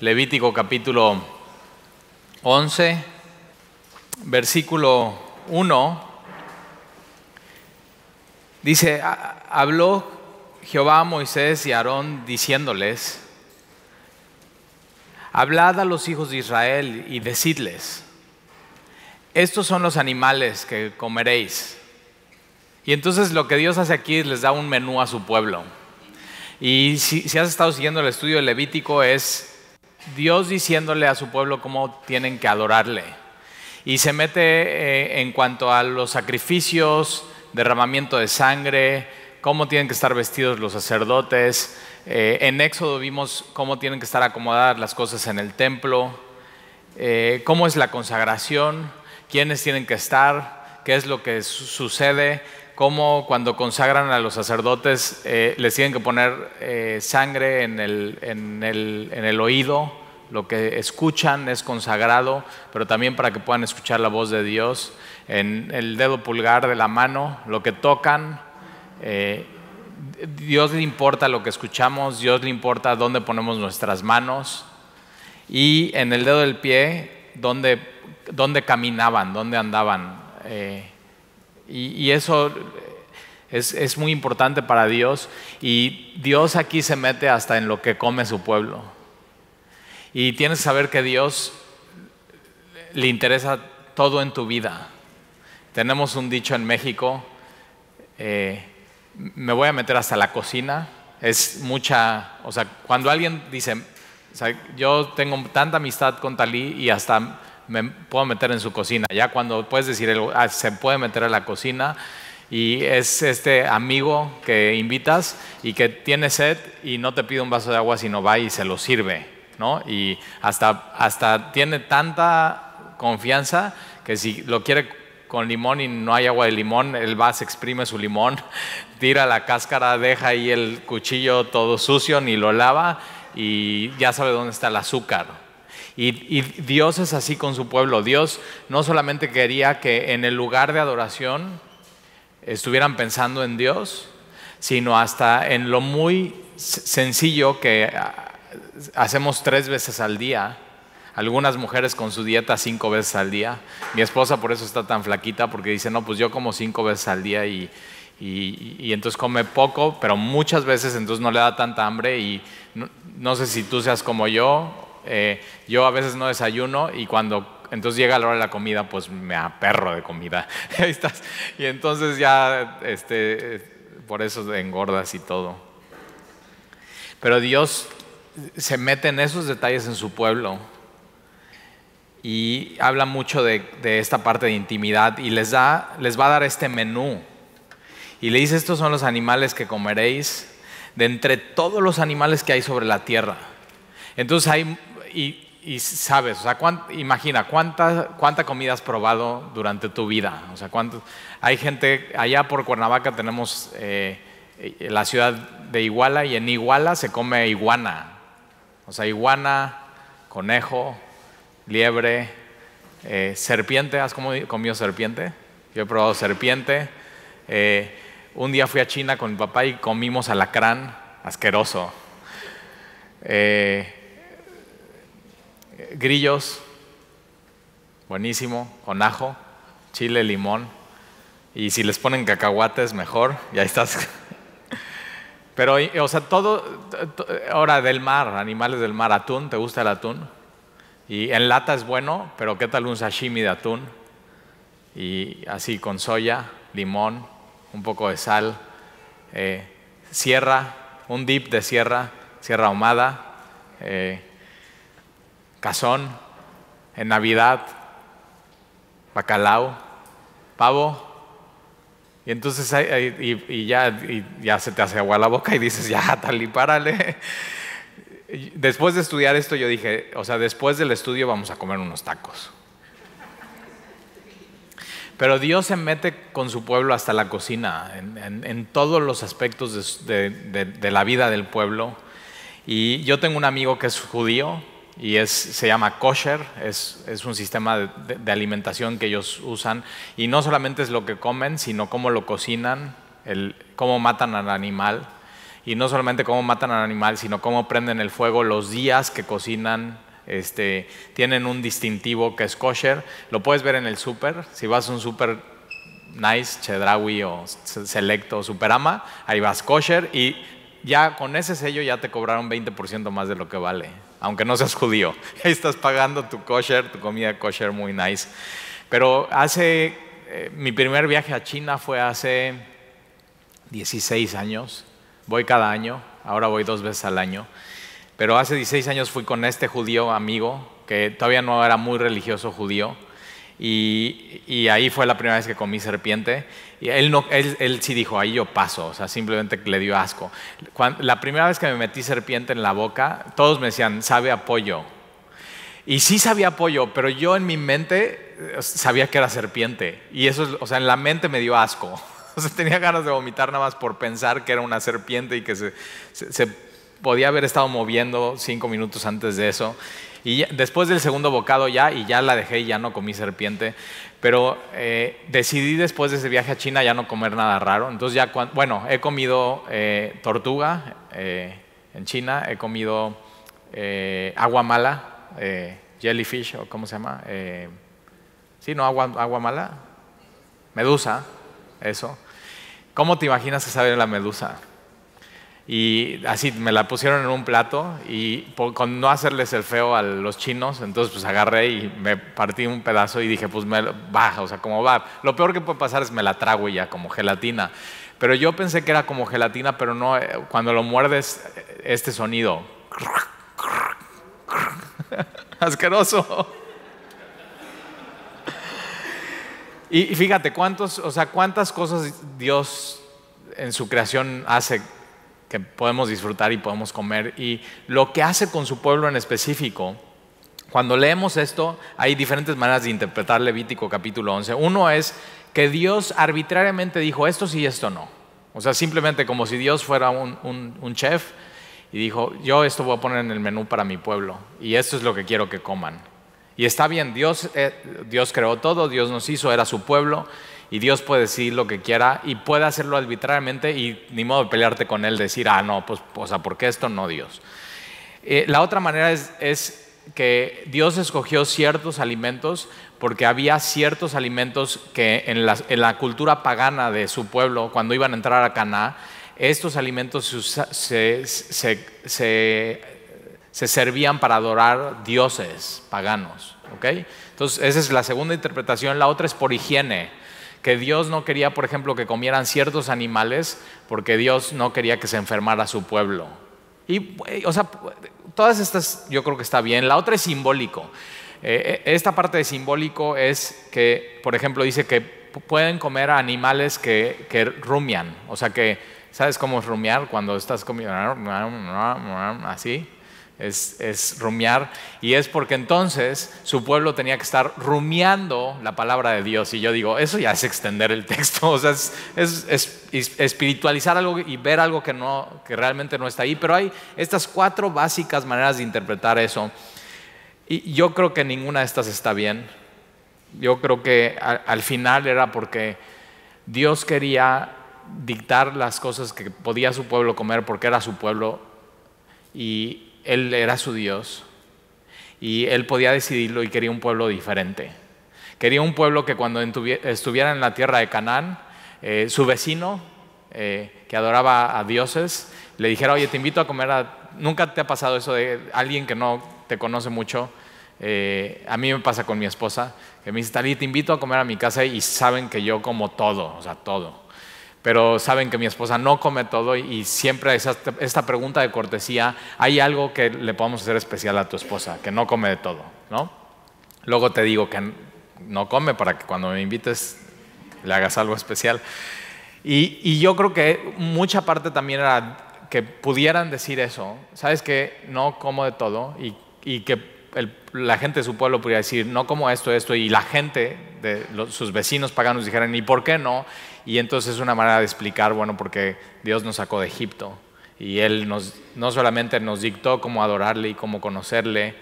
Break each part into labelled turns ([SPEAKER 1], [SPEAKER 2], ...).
[SPEAKER 1] Levítico capítulo 11, versículo 1, dice, habló Jehová a Moisés y Aarón diciéndoles, hablad a los hijos de Israel y decidles, estos son los animales que comeréis. Y entonces lo que Dios hace aquí es les da un menú a su pueblo. Y si, has estado siguiendo el estudio de Levítico es Dios diciéndole a su pueblo cómo tienen que adorarle. Y se mete eh, en cuanto a los sacrificios, derramamiento de sangre, cómo tienen que estar vestidos los sacerdotes. Eh, en Éxodo vimos cómo tienen que estar acomodadas las cosas en el templo, eh, cómo es la consagración, quiénes tienen que estar, qué es lo que sucede, cómo cuando consagran a los sacerdotes eh, les tienen que poner sangre en el, en, el, en el oído, lo que escuchan es consagrado, pero también para que puedan escuchar la voz de Dios. En el dedo pulgar de la mano, lo que tocan, eh, Dios le importa lo que escuchamos, Dios le importa dónde ponemos nuestras manos y en el dedo del pie dónde, dónde caminaban, dónde andaban. Eh, y, eso es, muy importante para Dios y Dios aquí se mete hasta en lo que come su pueblo. Y tienes que saber que Dios le interesa todo en tu vida. Tenemos un dicho en México, eh, me voy a meter hasta la cocina. Es mucha, o sea, cuando alguien dice, yo tengo tanta amistad con Talí y hasta me puedo meter en su cocina. Ya cuando puedes decir, ah, se puede meter a la cocina y es este amigo que invitas y que tiene sed y no te pide un vaso de agua, sino va y se lo sirve, ¿no? Y hasta, hasta tiene tanta confianza que si lo quiere con limón y no hay agua de limón, él va, se exprime su limón, tira la cáscara, deja ahí el cuchillo todo sucio, ni lo lava y ya sabe dónde está el azúcar. Y, Dios es así con su pueblo. Dios no solamente quería que en el lugar de adoración estuvieran pensando en Dios, sino hasta en lo muy sencillo que ah, hacemos tres veces al día, algunas mujeres con su dieta cinco veces al día. Mi esposa por eso está tan flaquita, porque dice, no, pues yo como cinco veces al día y, y, entonces come poco, pero muchas veces entonces no le da tanta hambre y no, sé si tú seas como yo, eh, yo a veces no desayuno y cuando entonces llega la hora de la comida, pues me aperro de comida. y entonces ya, este, por eso engordas y todo. Pero Dios se mete en esos detalles en su pueblo y habla mucho de, esta parte de intimidad y les, da, les va a dar este menú. Y le dice, estos son los animales que comeréis de entre todos los animales que hay sobre la tierra. Entonces hay, y, sabes, o sea, imagina, ¿cuánta, ¿cuánta comida has probado durante tu vida? O sea, ¿cuánto, hay gente, allá por Cuernavaca tenemos eh, la ciudad de Iguala y en Iguala se come iguana. O sea, iguana, conejo, liebre, eh, serpiente. ¿Has comido serpiente? Yo he probado serpiente. Eh, un día fui a China con mi papá y comimos alacrán, asqueroso. Eh, grillos, buenísimo, con ajo, chile, limón. Y si les ponen cacahuates, mejor, y ahí estás. Pero, o sea, todo, ahora del mar, animales del mar, atún, ¿te gusta el atún? Y en lata es bueno, pero ¿qué tal un sashimi de atún? Y así con soya, limón, un poco de sal, eh, sierra, un dip de sierra, sierra ahumada, eh, cazón, en Navidad, bacalao, pavo. Y entonces y, ya, ya se te hace agua la boca y dices, ya, tal y párale. Después de estudiar esto yo dije, o sea, después del estudio vamos a comer unos tacos. Pero Dios se mete con su pueblo hasta la cocina, en, todos los aspectos de, la vida del pueblo. Y yo tengo un amigo que es judío y es, se llama kosher, es, es un sistema de, alimentación que ellos usan. Y no solamente es lo que comen, sino cómo lo cocinan, el, cómo matan al animal. Y no solamente cómo matan al animal, sino cómo prenden el fuego, los días que cocinan. Este, tienen un distintivo que es kosher. Lo puedes ver en el súper. Si vas a un súper nice, Chedrawi o Selecto o Superama, ahí vas kosher y ya con ese sello ya te cobraron 20% más de lo que vale, aunque no seas judío. Ahí estás pagando tu kosher, tu comida kosher muy nice. Pero hace, eh, mi primer viaje a China fue hace 16 años. Voy cada año, ahora voy dos veces al año. Pero hace 16 años fui con este judío amigo, que todavía no era muy religioso judío, y, ahí fue la primera vez que comí serpiente. Y él, no, él, sí dijo, ahí yo paso, o sea, simplemente le dio asco. la primera vez que me metí serpiente en la boca, todos me decían, sabe a pollo. Y sí sabía pollo, pero yo en mi mente eh, sabía que era serpiente. Y eso, o sea, en la mente me dio asco. O sea, tenía ganas de vomitar nada más por pensar que era una serpiente y que se, se podía haber estado moviendo cinco minutos antes de eso. Y después del segundo bocado ya, y ya la dejé y ya no comí serpiente, pero eh, decidí después de ese viaje a China ya no comer nada raro. Entonces ya, bueno, he comido eh, tortuga eh, en China, he comido agua mala, jellyfish, o cómo se llama. sí, no, agua, agua mala. Medusa, eso. ¿Cómo te imaginas que sabe la medusa? Y así me la pusieron en un plato y con no hacerles el feo a los chinos, entonces pues agarré y me partí un pedazo y dije, pues me baja, o sea, como va. Lo peor que puede pasar es me la trago ya como gelatina. Pero yo pensé que era como gelatina, pero no, eh, cuando lo muerdes, eh, este sonido. Asqueroso. Y fíjate, cuántos, o sea, cuántas cosas Dios en su creación hace que podemos disfrutar y podemos comer. Y lo que hace con su pueblo en específico, cuando leemos esto, hay diferentes maneras de interpretar Levítico capítulo 11. Uno es que Dios arbitrariamente dijo esto sí y esto no. O sea, simplemente como si Dios fuera un, chef y dijo, yo esto voy a poner en el menú para mi pueblo y esto es lo que quiero que coman. Y está bien, Dios, eh, Dios creó todo, Dios nos hizo, era su pueblo y Dios puede decir lo que quiera y puede hacerlo arbitrariamente y ni modo de pelearte con él, decir, ah, no, pues, o sea, ¿por qué esto no Dios? Eh, la otra manera es, que Dios escogió ciertos alimentos porque había ciertos alimentos que en la, cultura pagana de su pueblo, cuando iban a entrar a Caná, estos alimentos se, se, servían para adorar dioses paganos. ¿okay? Entonces, esa es la segunda interpretación. La otra es por higiene que Dios no quería, por ejemplo, que comieran ciertos animales porque Dios no quería que se enfermara su pueblo. Y, o sea, todas estas yo creo que está bien. La otra es simbólico. Eh, eh, esta parte de simbólico es que, por ejemplo, dice que pueden comer animales que, que rumian. O sea que, ¿sabes cómo es rumiar? Cuando estás comiendo así es, rumiar, y es porque entonces su pueblo tenía que estar rumiando la palabra de Dios. Y yo digo, eso ya es extender el texto, o sea, es, espiritualizar algo y ver algo que, no, que realmente no está ahí. Pero hay estas cuatro básicas maneras de interpretar eso. Y yo creo que ninguna de estas está bien. Yo creo que al final era porque Dios quería dictar las cosas que podía su pueblo comer porque era su pueblo y, él era su Dios y él podía decidirlo y quería un pueblo diferente. Quería un pueblo que cuando estuviera en la tierra de Canaán, eh, su vecino, eh, que adoraba a dioses, le dijera, oye, te invito a comer. Nunca te ha pasado eso de alguien que no te conoce mucho. Eh, a mí me pasa con mi esposa, que me dice, Talí, te invito a comer a mi casa y saben que yo como todo, o sea, todo pero saben que mi esposa no come todo y siempre esa, esta pregunta de cortesía, ¿hay algo que le podamos hacer especial a tu esposa, que no come de todo? ¿no? Luego te digo que no come para que cuando me invites le hagas algo especial. Y, yo creo que mucha parte también era que pudieran decir eso, sabes que no como de todo y, que la gente de su pueblo pudiera decir, no como esto, esto, y la gente de sus vecinos paganos dijeran, ¿y por qué no? Y entonces es una manera de explicar, bueno, porque Dios nos sacó de Egipto y Él nos, no solamente nos dictó cómo adorarle y cómo conocerle,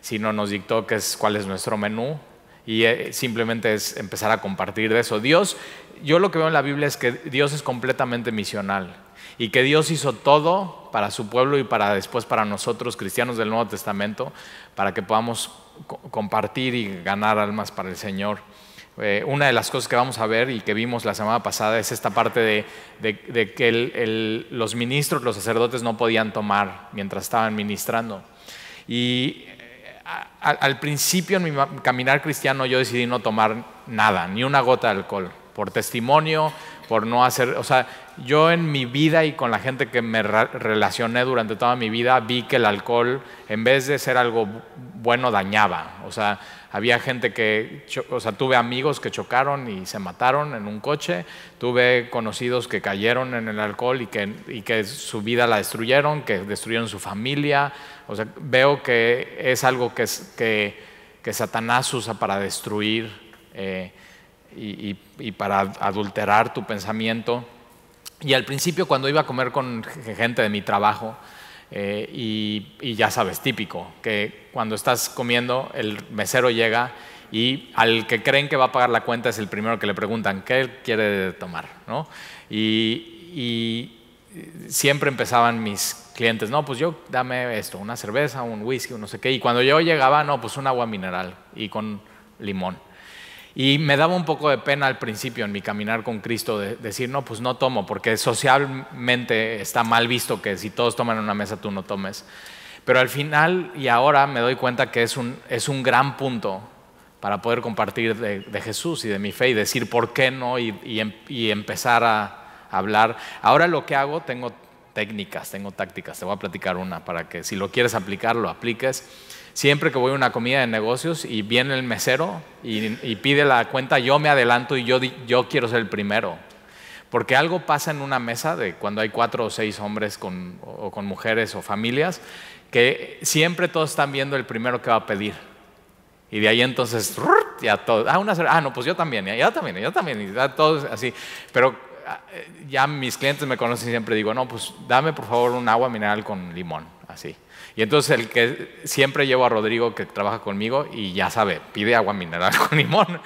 [SPEAKER 1] sino nos dictó qué es, cuál es nuestro menú. y eh, simplemente es empezar a compartir de eso. Dios, yo lo que veo en la Biblia es que Dios es completamente misional y que Dios hizo todo para su pueblo y para después para nosotros, cristianos del Nuevo Testamento, para que podamos compartir y ganar almas para el Señor. Eh, una de las cosas que vamos a ver y que vimos la semana pasada es esta parte de, que los ministros, los sacerdotes no podían tomar mientras estaban ministrando. Y eh, al principio en mi caminar cristiano yo decidí no tomar nada, ni una gota de alcohol, por testimonio, por no hacer, o sea, yo en mi vida y con la gente que me relacioné durante toda mi vida vi que el alcohol, en vez de ser algo bueno, dañaba. O sea, había gente que, o sea, tuve amigos que chocaron y se mataron en un coche, tuve conocidos que cayeron en el alcohol y que, y que su vida la destruyeron, que destruyeron su familia. O sea, veo que es algo que, que, Satanás usa para destruir. Eh, y, para adulterar tu pensamiento. Y al principio cuando iba a comer con gente de mi trabajo, eh, y, ya sabes, típico, que cuando estás comiendo el mesero llega y al que creen que va a pagar la cuenta es el primero que le preguntan, ¿qué quiere tomar? ¿no? Y, y siempre empezaban mis clientes, no, pues yo dame esto, una cerveza, un whisky, no sé qué. Y cuando yo llegaba, no, pues un agua mineral y con limón. Y me daba un poco de pena al principio en mi caminar con Cristo de decir, no, pues no tomo, porque socialmente está mal visto que si todos toman en una mesa tú no tomes. Pero al final y ahora me doy cuenta que es un, es un gran punto para poder compartir de, Jesús y de mi fe y decir por qué no y, y, em, y empezar a hablar. Ahora lo que hago, tengo técnicas, tengo tácticas, te voy a platicar una para que si lo quieres aplicar, lo apliques Siempre que voy a una comida de negocios y viene el mesero y, pide la cuenta, yo me adelanto y yo, quiero ser el primero. Porque algo pasa en una mesa de cuando hay cuatro o seis hombres con, o con mujeres o familias, que siempre todos están viendo el primero que va a pedir. Y de ahí entonces, ya todos, ah, una, ah, no, pues yo también, ya también, yo también, y ya todos así. Pero ah, ya mis clientes me conocen y siempre digo, no, pues dame por favor un agua mineral con limón, así. Y entonces el que siempre llevo a Rodrigo que trabaja conmigo y ya sabe, pide agua mineral con limón.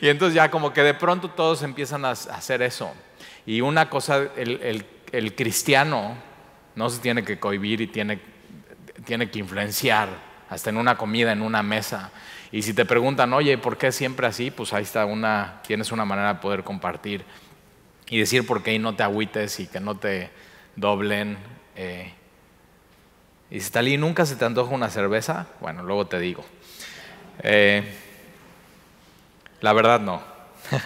[SPEAKER 1] y entonces ya como que de pronto todos empiezan a hacer eso. Y una cosa, el, cristiano no se tiene que cohibir y tiene, tiene que influenciar hasta en una comida, en una mesa. Y si te preguntan, oye, ¿por qué siempre así? Pues ahí está una, tienes una manera de poder compartir y decir por qué y no te agüites y que no te doblen. Eh, y si Talí nunca se te antoja una cerveza, bueno, luego te digo. Eh, la verdad no.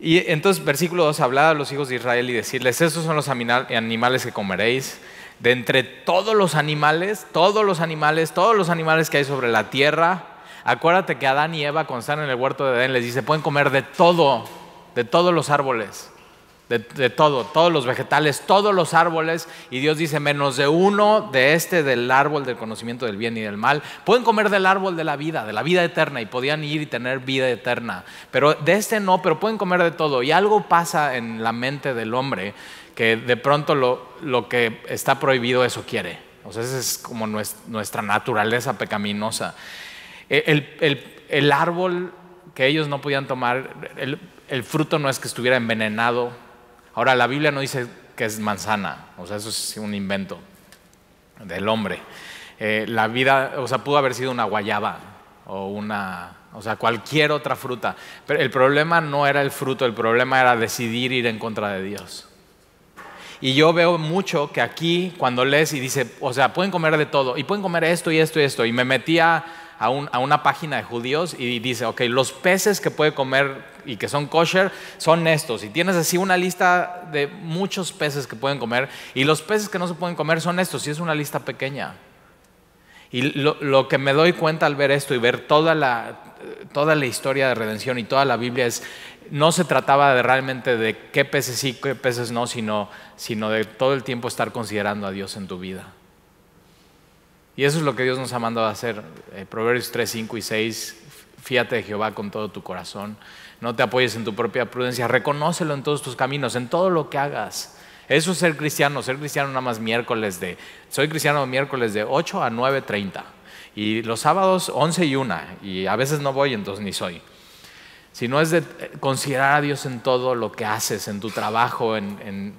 [SPEAKER 1] y entonces versículo 2, hablar a los hijos de Israel y decirles, estos son los animales que comeréis. De entre todos los animales, todos los animales, todos los animales que hay sobre la tierra, acuérdate que Adán y Eva, cuando están en el huerto de Edén, les dice, pueden comer de todo, de todos los árboles de, todo, todos los vegetales, todos los árboles, y Dios dice, menos de uno de este, del árbol del conocimiento del bien y del mal, pueden comer del árbol de la vida, de la vida eterna, y podían ir y tener vida eterna, pero de este no, pero pueden comer de todo, y algo pasa en la mente del hombre que de pronto lo, lo que está prohibido eso quiere, o sea, esa es como nuestra naturaleza pecaminosa. E, el, el, el árbol que ellos no podían tomar, el, el fruto no es que estuviera envenenado, Ahora, la Biblia no dice que es manzana, o sea, eso es un invento del hombre. Eh, la vida, o sea, pudo haber sido una guayaba o una, o sea, cualquier otra fruta. Pero el problema no era el fruto, el problema era decidir ir en contra de Dios. Y yo veo mucho que aquí, cuando lees y dice, o sea, pueden comer de todo, y pueden comer esto y esto y esto, y me metía a, una página de judíos y dice, ok, los peces que puede comer y que son kosher son estos. Y tienes así una lista de muchos peces que pueden comer y los peces que no se pueden comer son estos. Y es una lista pequeña. Y lo, que me doy cuenta al ver esto y ver toda la, toda la historia de redención y toda la Biblia es, no se trataba de realmente de qué peces sí, qué peces no, sino, sino de todo el tiempo estar considerando a Dios en tu vida. Y eso es lo que Dios nos ha mandado a hacer. Eh, Proverbios 3, 5 y 6, fíate de Jehová con todo tu corazón. No te apoyes en tu propia prudencia, reconócelo en todos tus caminos, en todo lo que hagas. Eso es ser cristiano, ser cristiano nada más miércoles de, soy cristiano miércoles de 8 a 9.30. Y los sábados 11 y una, y a veces no voy, entonces ni soy. Sino es de considerar a Dios en todo lo que haces, en tu trabajo, en,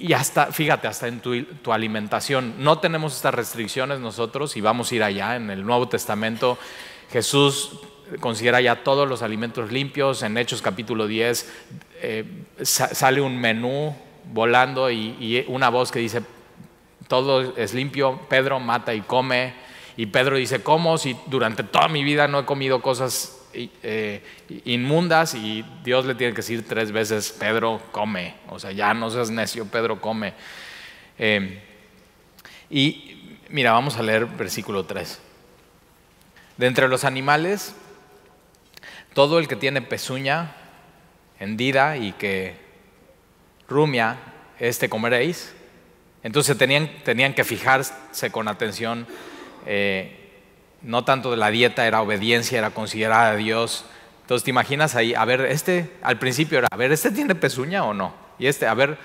[SPEAKER 1] y hasta, fíjate, hasta en tu, tu, alimentación. No tenemos estas restricciones nosotros y vamos a ir allá. En el Nuevo Testamento Jesús considera ya todos los alimentos limpios. En Hechos capítulo 10 eh, sale un menú volando y, una voz que dice, todo es limpio, Pedro mata y come. Y Pedro dice, ¿cómo? Si durante toda mi vida no he comido cosas eh, inmundas y Dios le tiene que decir tres veces, Pedro, come. O sea, ya no seas necio, Pedro, come. Eh, y mira, vamos a leer versículo 3. De entre los animales, todo el que tiene pezuña hendida y que rumia, este comeréis. Entonces tenían, tenían que fijarse con atención, eh, no tanto de la dieta, era obediencia, era considerar a Dios. Entonces te imaginas ahí, a ver, este, al principio era, a ver, ¿este tiene pezuña o no? Y este, a ver,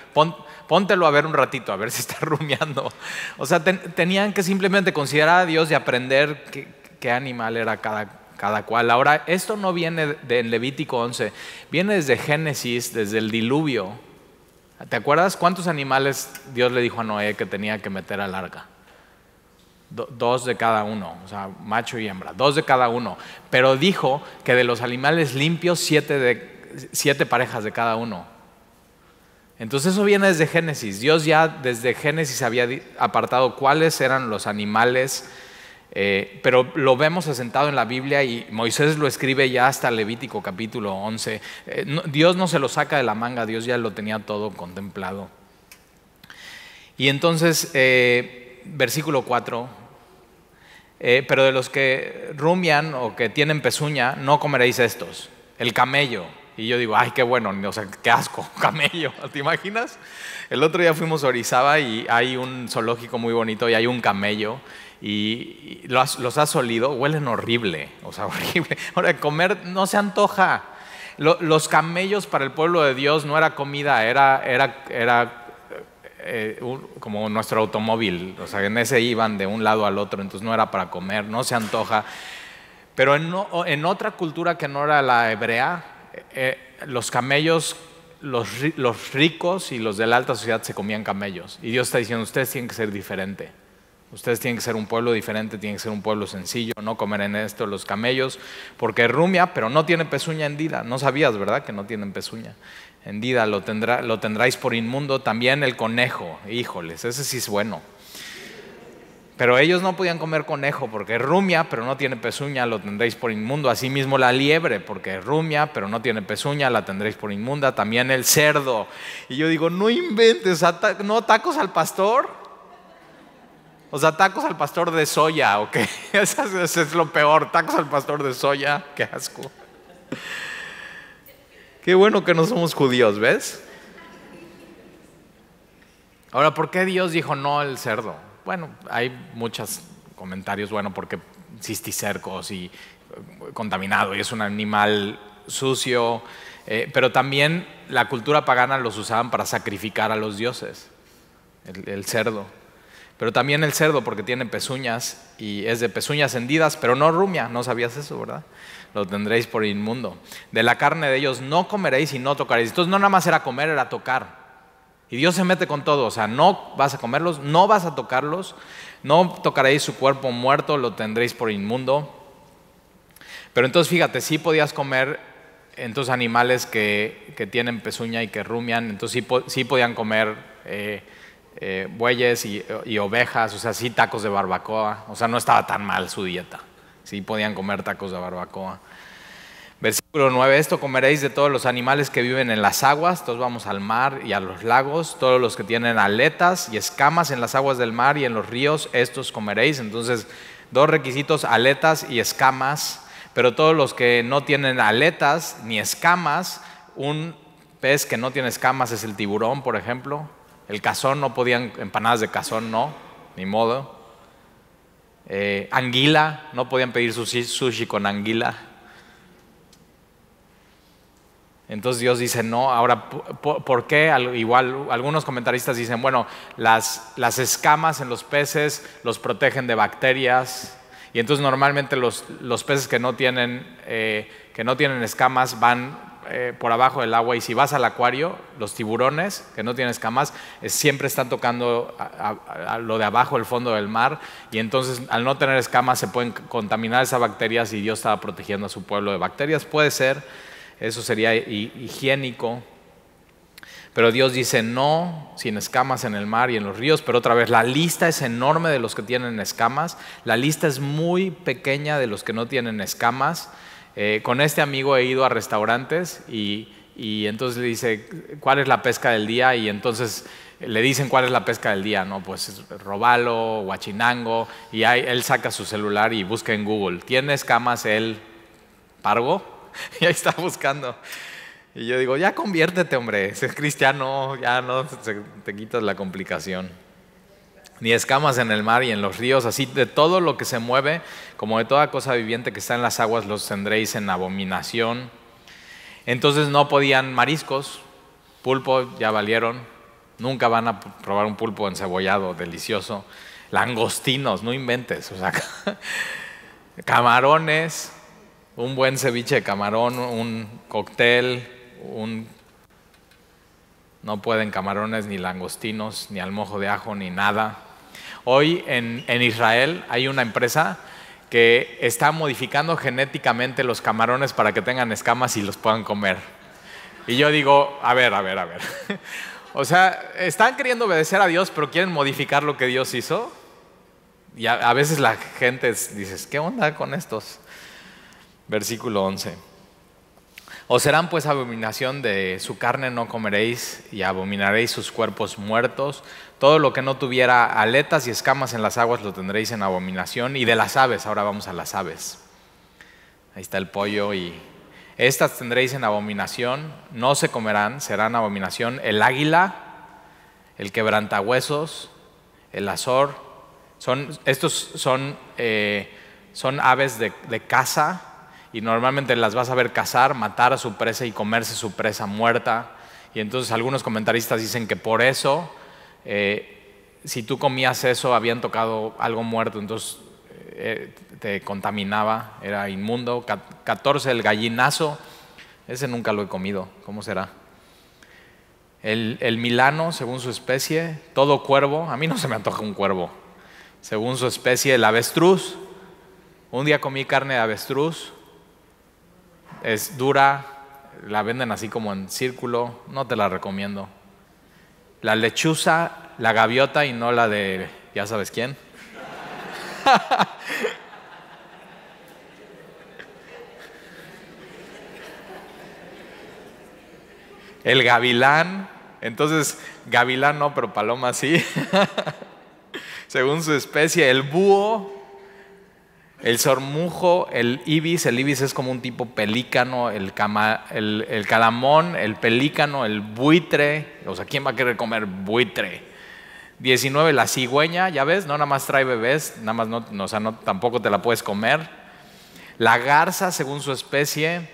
[SPEAKER 1] póntelo a ver un ratito, a ver si está rumiando. O sea, tenían que simplemente considerar a Dios y aprender qué animal era cada, cada cual. Ahora, esto no viene de Levítico 11, viene desde Génesis, desde el diluvio. ¿Te acuerdas cuántos animales Dios le dijo a Noé que tenía que meter al arca? Dos de cada uno, o sea, macho y hembra, dos de cada uno. Pero dijo que de los animales limpios, siete, de, siete parejas de cada uno. Entonces eso viene desde Génesis. Dios ya desde Génesis había apartado cuáles eran los animales eh, pero lo vemos asentado en la Biblia y Moisés lo escribe ya hasta Levítico capítulo 11. Eh, Dios no se lo saca de la manga, Dios ya lo tenía todo contemplado. Y entonces, eh, versículo 4, pero de los que rumian o que tienen pezuña, no comeréis estos, el camello. Y yo digo, ay, qué bueno, o sea, qué asco, camello, ¿te imaginas? El otro día fuimos a Orizaba y hay un zoológico muy bonito y hay un camello y los, has olido, huelen horrible, o sea, horrible. Ahora, comer no se antoja. Los camellos para el pueblo de Dios no era comida, era, era, era eh, como nuestro automóvil, o sea, en ese iban de un lado al otro, entonces no era para comer, no se antoja. Pero en, otra cultura que no era la hebrea, eh, los camellos, los, los ricos y los de la alta sociedad se comían camellos. Y Dios está diciendo, ustedes tienen que ser diferentes. Ustedes tienen que ser un pueblo diferente, tienen que ser un pueblo sencillo, no comer en esto los camellos, porque rumia, pero no tiene pezuña hendida. No sabías, ¿verdad? Que no tienen pezuña hendida, lo, tendrá, lo tendráis por inmundo. También el conejo, híjoles, ese sí es bueno. Pero ellos no podían comer conejo porque rumia, pero no tiene pezuña, lo tendréis por inmundo. Asimismo la liebre, porque rumia, pero no tiene pezuña, la tendréis por inmunda. También el cerdo. Y yo digo, no inventes, no tacos al pastor. O sea, tacos al pastor de soya, ¿o qué? Eso es lo peor, tacos al pastor de soya, qué asco. Qué bueno que no somos judíos, ¿ves? Ahora, ¿por qué Dios dijo no el cerdo? Bueno, hay muchos comentarios, bueno, porque cisticercos y eh, contaminado y es un animal sucio, eh, pero también la cultura pagana los usaban para sacrificar a los dioses, el cerdo. Pero también el cerdo porque tiene pezuñas y es de pezuñas hendidas, pero no rumia, no sabías eso, ¿verdad? Lo tendréis por inmundo. De la carne de ellos no comeréis y no tocaréis. Entonces no nada más era comer, era tocar. Y Dios se mete con todo, o sea, no vas a comerlos, no vas a tocarlos, no tocaréis su cuerpo muerto, lo tendréis por inmundo. Pero entonces fíjate, sí podías comer entonces animales que, tienen pezuña y que rumian, entonces sí, podían comer eh, eh, bueyes y, ovejas, o sea, sí tacos de barbacoa, o sea, no estaba tan mal su dieta, sí podían comer tacos de barbacoa. Versículo 9, esto comeréis de todos los animales que viven en las aguas, todos vamos al mar y a los lagos, todos los que tienen aletas y escamas en las aguas del mar y en los ríos, estos comeréis. Entonces, dos requisitos, aletas y escamas, pero todos los que no tienen aletas ni escamas, un pez que no tiene escamas es el tiburón, por ejemplo, el cazón no podían, empanadas de cazón no, ni modo. Eh, anguila, no podían pedir sushi, con anguila. Entonces Dios dice, no, ahora, ¿por, qué? Igual algunos comentaristas dicen, bueno, las, las escamas en los peces los protegen de bacterias Y entonces normalmente los, los peces que no tienen, eh, que no tienen escamas van eh, por abajo del agua y si vas al acuario, los tiburones que no tienen escamas eh, siempre están tocando lo de abajo, el fondo del mar, y entonces al no tener escamas se pueden contaminar esas bacterias y Dios estaba protegiendo a su pueblo de bacterias. Puede ser, eso sería higiénico, pero Dios dice no sin escamas en el mar y en los ríos, pero otra vez la lista es enorme de los que tienen escamas, la lista es muy pequeña de los que no tienen escamas. Eh, con este amigo he ido a restaurantes y, entonces le dice, ¿cuál es la pesca del día? Y entonces le dicen cuál es la pesca del día, ¿no? Pues robalo, guachinango, y ahí, él saca su celular y busca en Google, ¿tiene escamas el pargo? Y ahí está buscando. Y yo digo, ya conviértete, hombre, si es cristiano, ya no te quitas la complicación. Ni escamas en el mar y en los ríos, así de todo lo que se mueve, como de toda cosa viviente que está en las aguas, los tendréis en abominación. Entonces no podían mariscos, pulpo ya valieron, nunca van a probar un pulpo encebollado, delicioso. Langostinos, no inventes, o sea, camarones, un buen ceviche de camarón, un cóctel, no pueden camarones, ni langostinos, ni al mojo de ajo, ni nada. Hoy en, Israel hay una empresa que está modificando genéticamente los camarones para que tengan escamas y los puedan comer. Y yo digo, a ver, a ver, a ver. O sea, están queriendo obedecer a Dios, pero quieren modificar lo que Dios hizo. Y a, veces la gente dice, ¿qué onda con estos? Versículo 11. Os serán pues abominación de su carne no comeréis y abominaréis sus cuerpos muertos. Todo lo que no tuviera aletas y escamas en las aguas lo tendréis en abominación. Y de las aves, ahora vamos a las aves. Ahí está el pollo y estas tendréis en abominación, no se comerán, serán abominación. El águila, el quebrantahuesos, el azor, son, estos son, eh, son aves de, de caza y normalmente las vas a ver cazar, matar a su presa y comerse su presa muerta. Y entonces algunos comentaristas dicen que por eso, eh, si tú comías eso, habían tocado algo muerto, entonces eh, te contaminaba, era inmundo. 14, el gallinazo, ese nunca lo he comido, ¿cómo será? El, el milano, según su especie, todo cuervo, a mí no se me antoja un cuervo, según su especie, el avestruz. Un día comí carne de avestruz, es dura, la venden así como en círculo, no te la recomiendo. La lechuza, la gaviota y no la de, ya sabes quién. El gavilán, entonces gavilán no, pero paloma sí. Según su especie, el búho, el sormujo, el ibis, el ibis es como un tipo pelícano, el, el, calamón, el pelícano, el buitre, o sea, ¿quién va a querer comer buitre? 19, la cigüeña, ya ves, no nada más trae bebés, nada más no, o sea, no, tampoco te la puedes comer. La garza, según su especie.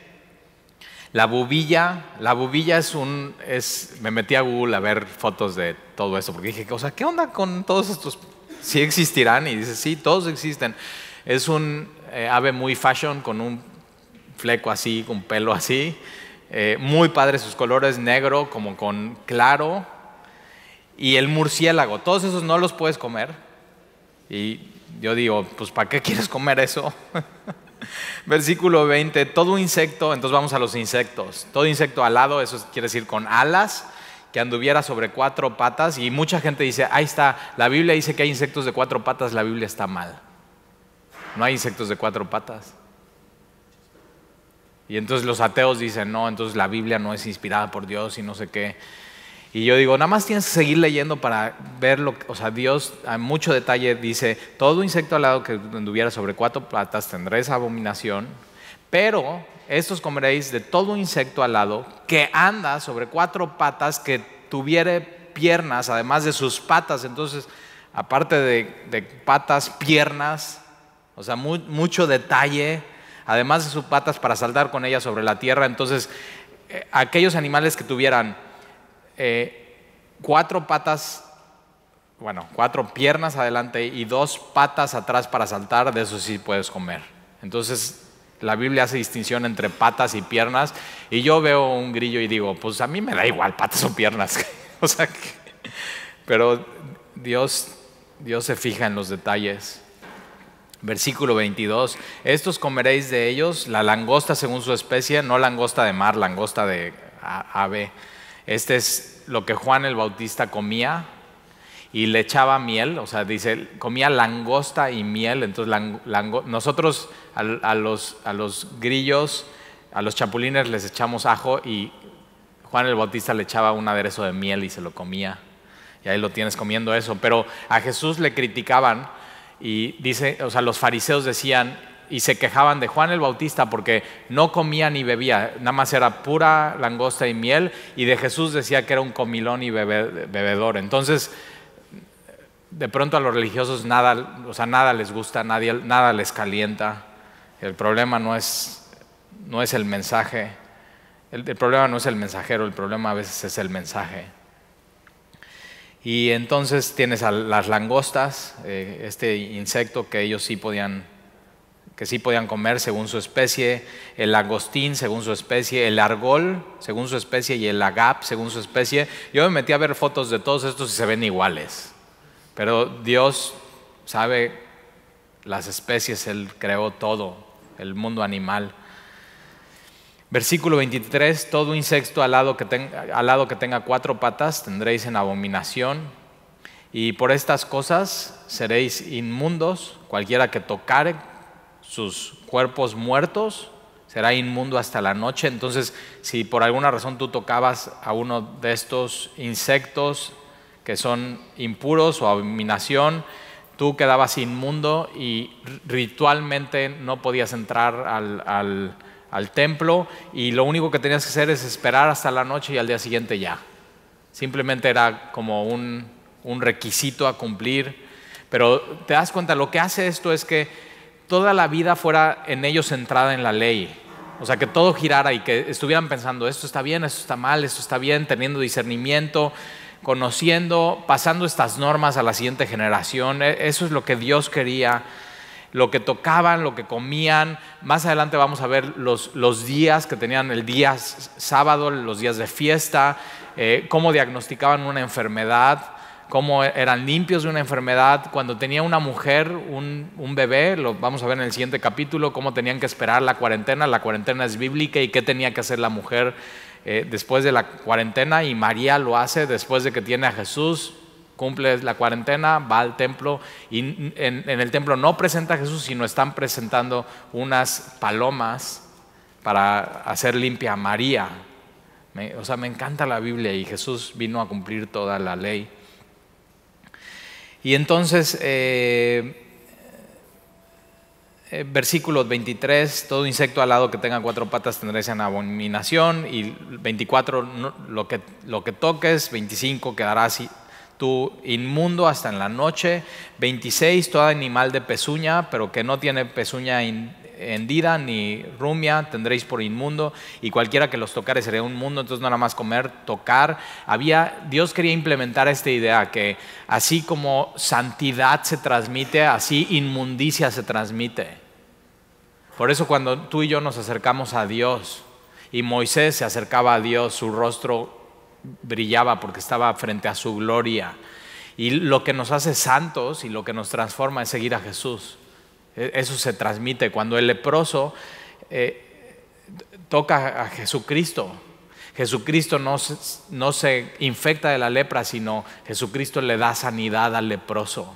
[SPEAKER 1] La bubilla, la bubilla es un, es, me metí a Google a ver fotos de todo eso, porque dije, o sea, ¿qué onda con todos estos? ¿Sí existirán? Y dice, sí, todos existen. Es un eh, ave muy fashion con un fleco así, con pelo así. Eh, muy padre sus colores, negro como con claro. Y el murciélago, todos esos no los puedes comer. Y yo digo, pues ¿para qué quieres comer eso? Versículo 20, todo insecto, entonces vamos a los insectos. Todo insecto alado, eso quiere decir con alas, que anduviera sobre cuatro patas. Y mucha gente dice, ahí está, la Biblia dice que hay insectos de cuatro patas, la Biblia está mal. No hay insectos de cuatro patas. Y entonces los ateos dicen, no, entonces la Biblia no es inspirada por Dios y no sé qué. Y yo digo, nada más tienes que seguir leyendo para ver lo que, o sea, Dios a mucho detalle dice, todo insecto alado que anduviera sobre cuatro patas tendrá esa abominación, pero estos comeréis de todo insecto alado que anda sobre cuatro patas, que tuviere piernas, además de sus patas. Entonces, aparte de patas, piernas, o sea, mucho detalle, además de sus patas para saltar con ellas sobre la tierra. Entonces, eh, aquellos animales que tuvieran eh, cuatro patas bueno, cuatro piernas adelante y dos patas atrás para saltar, de eso sí puedes comer. Entonces, la Biblia hace distinción entre patas y piernas y yo veo un grillo y digo, pues a mí me da igual patas o piernas. o sea, pero Dios, Dios se fija en los detalles. Versículo 22, estos comeréis de ellos la langosta según su especie, no langosta de mar, langosta de ave. Este es lo que Juan el Bautista comía y le echaba miel, o sea, dice, comía langosta y miel, entonces nosotros a, los, a los grillos, a los chapulines les echamos ajo y Juan el Bautista le echaba un aderezo de miel y se lo comía. Y ahí lo tienes comiendo eso. Pero a Jesús le criticaban y dice, o sea, los fariseos decían y se quejaban de Juan el Bautista porque no comía ni bebía, nada más era pura langosta y miel, y de Jesús decía que era un comilón y bebedor. Entonces, de pronto a los religiosos nada, o sea, nada les gusta, nadie, nada les calienta. El problema no es, no es el mensaje, el problema no es el mensajero, el problema a veces es el mensaje. Y entonces tienes a las langostas, eh, este insecto que ellos sí podían, que sí podían comer según su especie, el langostín según su especie, el argol según su especie y el agap según su especie. Yo me metí a ver fotos de todos estos y se ven iguales. Pero Dios sabe las especies, Él creó todo, el mundo animal. Versículo 23, todo insecto alado que, tenga, alado que tenga cuatro patas tendréis en abominación, y por estas cosas seréis inmundos, cualquiera que tocare sus cuerpos muertos será inmundo hasta la noche. Entonces, si por alguna razón tú tocabas a uno de estos insectos que son impuros o abominación, tú quedabas inmundo y ritualmente no podías entrar al al templo y lo único que tenías que hacer es esperar hasta la noche y al día siguiente ya. Simplemente era como un, requisito a cumplir. Pero te das cuenta, lo que hace esto es que toda la vida fuera en ellos centrada en la ley. O sea, que todo girara y que estuvieran pensando, esto está bien, esto está mal, esto está bien, teniendo discernimiento, conociendo, pasando estas normas a la siguiente generación. E, eso es lo que Dios quería lo que tocaban, lo que comían. Más adelante vamos a ver los, días que tenían el día sábado, los días de fiesta, eh, cómo diagnosticaban una enfermedad, cómo eran limpios de una enfermedad. Cuando tenía una mujer, un, un, bebé, lo vamos a ver en el siguiente capítulo, cómo tenían que esperar la cuarentena. La cuarentena es bíblica y qué tenía que hacer la mujer eh, después de la cuarentena. Y María lo hace después de que tiene a Jesús cumple la cuarentena, va al templo y en, el templo no presenta a Jesús, sino están presentando unas palomas para hacer limpia a María. o sea, me encanta la Biblia y Jesús vino a cumplir toda la ley. Y entonces, eh, eh, versículo 23, todo insecto alado que tenga cuatro patas tendréis en abominación, y 24, lo, que, lo que toques, 25 quedará así, tu inmundo hasta en la noche. 26, todo animal de pezuña, pero que no tiene pezuña hendida ni rumia, tendréis por inmundo, y cualquiera que los tocare sería un mundo, entonces no nada más comer, tocar. Había, Dios quería implementar esta idea que así como santidad se transmite, así inmundicia se transmite. Por eso cuando tú y yo nos acercamos a Dios y Moisés se acercaba a Dios, su rostro brillaba porque estaba frente a su gloria. Y lo que nos hace santos y lo que nos transforma es seguir a Jesús. E, eso se transmite cuando el leproso eh, toca a Jesucristo. Jesucristo no, no, se infecta de la lepra, sino Jesucristo le da sanidad al leproso.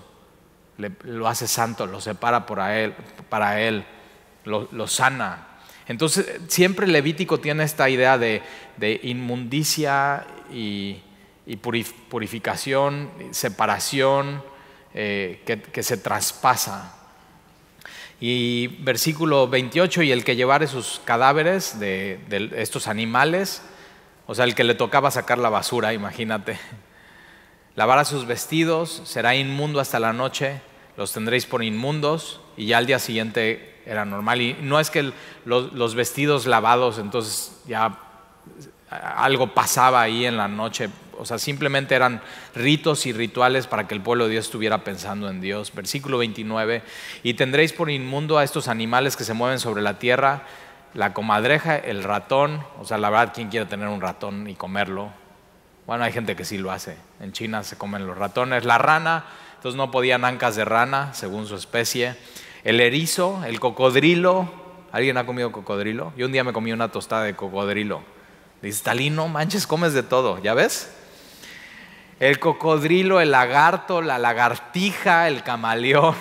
[SPEAKER 1] lo hace santo, lo separa para él, para él lo sana. Entonces, siempre Levítico tiene esta idea de, inmundicia y, purificación, separación, eh, que, se traspasa. Y versículo 28, y el que llevare sus cadáveres de, de estos animales, o sea, el que le tocaba sacar la basura, imagínate, lavará sus vestidos, será inmundo hasta la noche, los tendréis por inmundos, y ya al día siguiente era normal. Y no es que los, vestidos lavados, entonces ya algo pasaba ahí en la noche. O sea, simplemente eran ritos y rituales para que el pueblo de Dios estuviera pensando en Dios. Versículo 29, y tendréis por inmundo a estos animales que se mueven sobre la tierra, la comadreja, el ratón, o sea, la verdad, ¿quién quiere tener un ratón y comerlo? Bueno, hay gente que sí lo hace. En China se comen los ratones. La rana, entonces no podían ancas de rana, según su especie. El erizo, el cocodrilo. ¿Alguien ha comido cocodrilo? Yo un día me comí una tostada de cocodrilo. Dice, Talino, manches, comes de todo, ¿ya ves? El cocodrilo, el lagarto, la lagartija, el camaleón.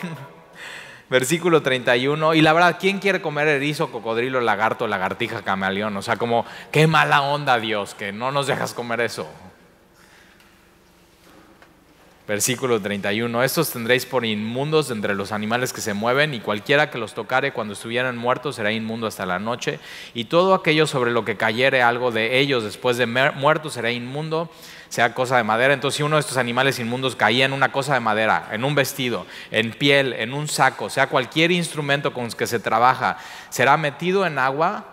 [SPEAKER 1] Versículo 31. Y la verdad, ¿quién quiere comer erizo, cocodrilo, lagarto, lagartija, camaleón? O sea, como, qué mala onda Dios, que no nos dejas comer eso. Versículo 31. Estos tendréis por inmundos entre los animales que se mueven, y cualquiera que los tocare cuando estuvieran muertos será inmundo hasta la noche. Y todo aquello sobre lo que cayere algo de ellos después de muertos será inmundo, sea cosa de madera. Entonces, si uno de estos animales inmundos caía en una cosa de madera, en un vestido, en piel, en un saco, sea cualquier instrumento con que se trabaja, será metido en agua.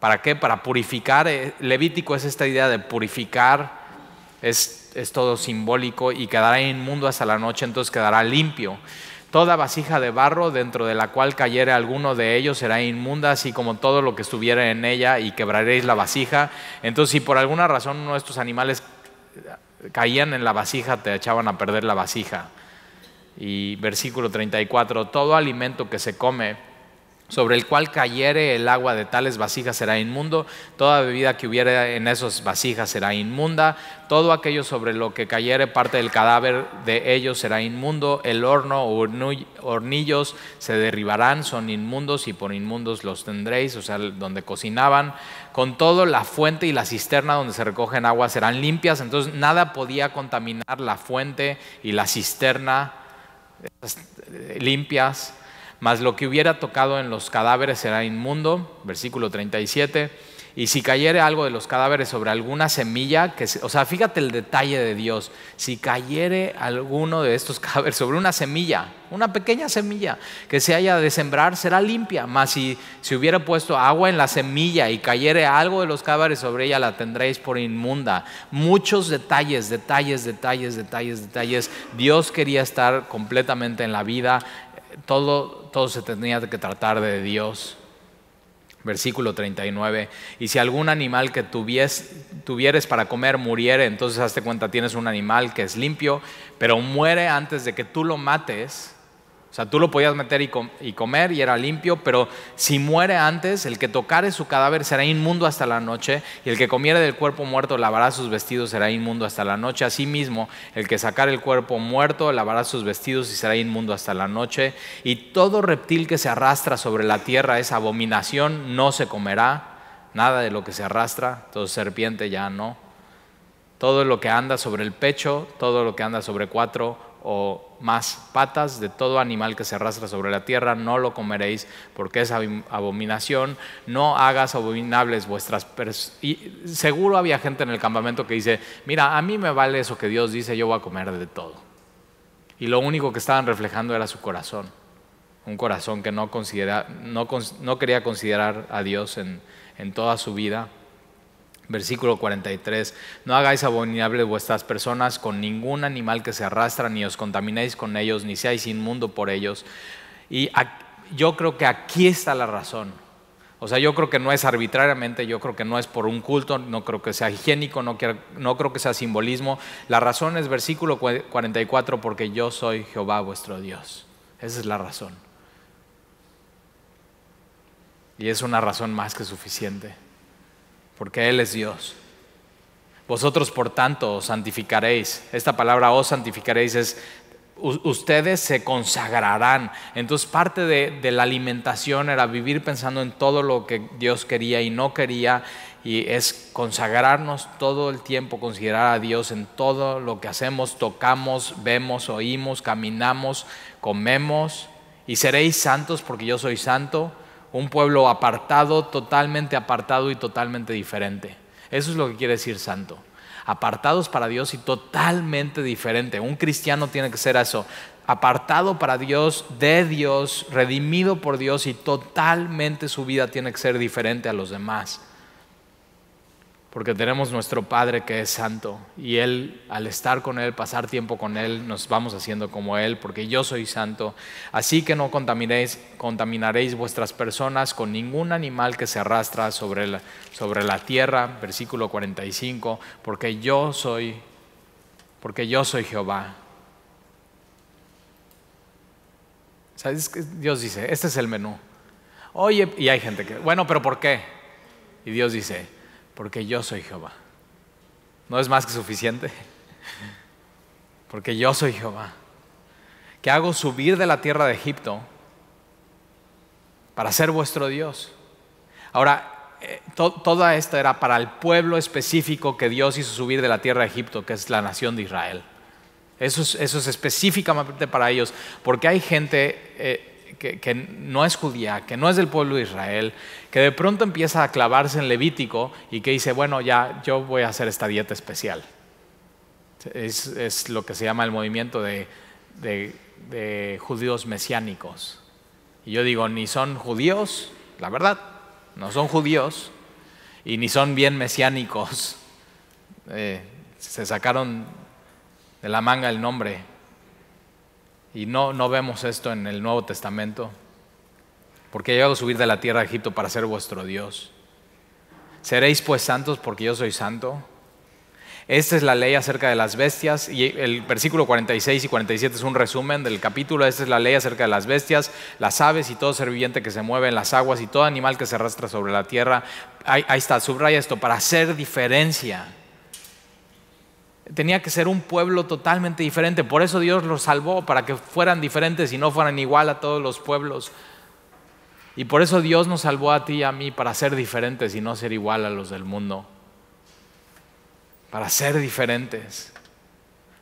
[SPEAKER 1] ¿Para qué? Para purificar. Eh, Levítico es esta idea de purificar. Es es todo simbólico y quedará inmundo hasta la noche, entonces quedará limpio. Toda vasija de barro dentro de la cual cayere alguno de ellos será inmunda, así como todo lo que estuviera en ella, y quebraréis la vasija. Entonces, si por alguna razón uno de estos animales caían en la vasija, te echaban a perder la vasija. Y versículo 34, todo alimento que se come sobre el cual cayere el agua de tales vasijas será inmundo, toda bebida que hubiere en esas vasijas será inmunda, todo aquello sobre lo que cayere parte del cadáver de ellos será inmundo, el horno o hornillos se derribarán, son inmundos y por inmundos los tendréis, o sea, donde cocinaban, con todo la fuente y la cisterna donde se recogen agua serán limpias, entonces nada podía contaminar la fuente y la cisterna eh, limpias mas lo que hubiera tocado en los cadáveres será inmundo, versículo 37. Y si cayere algo de los cadáveres sobre alguna semilla, que, o sea, fíjate el detalle de Dios, si cayere alguno de estos cadáveres sobre una semilla, una pequeña semilla que se haya de sembrar, será limpia, mas si se hubiera puesto agua en la semilla y cayere algo de los cadáveres sobre ella, la tendréis por inmunda. Muchos detalles, detalles, detalles, detalles, detalles. Dios quería estar completamente en la vida todo, todo se tenía que tratar de Dios. Versículo 39. Y si algún animal que tuvieres para comer muriere, entonces hazte cuenta, tienes un animal que es limpio, pero muere antes de que tú lo mates, o sea, tú lo podías meter y, comer y era limpio, pero si muere antes, el que tocare su cadáver será inmundo hasta la noche, y el que comiere del cuerpo muerto lavará sus vestidos, será inmundo hasta la noche. Asimismo, el que sacare el cuerpo muerto lavará sus vestidos y será inmundo hasta la noche. Y todo reptil que se arrastra sobre la tierra es abominación, no se comerá. Nada de lo que se arrastra, todo serpiente ya no. Todo lo que anda sobre el pecho, todo lo que anda sobre cuatro o más patas de todo animal que se arrastra sobre la tierra, no lo comeréis porque es abominación, no hagas abominables vuestras... Y seguro había gente en el campamento que dice, mira, a mí me vale eso que Dios dice, yo voy a comer de todo. Y lo único que estaban reflejando era su corazón, un corazón que no, considera, no, no quería considerar a Dios en, en toda su vida. Versículo 43, no hagáis abominables vuestras personas con ningún animal que se arrastra, ni os contaminéis con ellos, ni seáis inmundo por ellos. Y yo creo que aquí está la razón. O sea, yo creo que no es arbitrariamente, yo creo que no es por un culto, no creo que sea higiénico, no, no creo que sea simbolismo. La razón es versículo 44, porque yo soy Jehová vuestro Dios. Esa es la razón. Y es una razón más que suficiente porque Él es Dios. Vosotros, por tanto, os santificaréis. Esta palabra os santificaréis es, ustedes se consagrarán. Entonces, parte de, la alimentación era vivir pensando en todo lo que Dios quería y no quería, y es consagrarnos todo el tiempo, considerar a Dios en todo lo que hacemos, tocamos, vemos, oímos, caminamos, comemos, y seréis santos porque yo soy santo un pueblo apartado, totalmente apartado y totalmente diferente. Eso es lo que quiere decir santo. Apartados para Dios y totalmente diferente. Un cristiano tiene que ser eso. Apartado para Dios, de Dios, redimido por Dios y totalmente su vida tiene que ser diferente a los demás. Porque tenemos nuestro Padre que es santo y Él, al estar con Él, pasar tiempo con Él, nos vamos haciendo como Él, porque yo soy santo. Así que no contaminéis, contaminaréis vuestras personas con ningún animal que se arrastra sobre la, sobre la tierra, versículo 45, porque yo soy, porque yo soy Jehová. ¿Sabes? Dios dice, este es el menú. Oye, y hay gente que, bueno, pero ¿por qué? Y Dios dice, porque yo soy Jehová. ¿No es más que suficiente? Porque yo soy Jehová, que hago subir de la tierra de Egipto para ser vuestro Dios. Ahora, eh, toda esta era para el pueblo específico que Dios hizo subir de la tierra de Egipto, que es la nación de Israel. Eso es, eso es específicamente para ellos, porque hay gente... Eh, que, no es judía, que no es del pueblo de Israel, que de pronto empieza a clavarse en Levítico y que dice, bueno, ya yo voy a hacer esta dieta especial. Es, lo que se llama el movimiento de, judíos mesiánicos. Y yo digo, ni son judíos, la verdad, no son judíos, y ni son bien mesiánicos. Eh, se sacaron de la manga el nombre y no, no vemos esto en el Nuevo Testamento. Porque llegado a subir de la tierra de Egipto para ser vuestro Dios. Seréis pues santos porque yo soy santo. Esta es la ley acerca de las bestias y el versículo 46 y 47 es un resumen del capítulo. Esta es la ley acerca de las bestias, las aves y todo ser viviente que se mueve en las aguas y todo animal que se arrastra sobre la tierra. Ahí está, subraya esto, para hacer diferencia tenía que ser un pueblo totalmente diferente. Por eso Dios los salvó, para que fueran diferentes y no fueran igual a todos los pueblos. Y por eso Dios nos salvó a ti y a mí para ser diferentes y no ser igual a los del mundo. Para ser diferentes.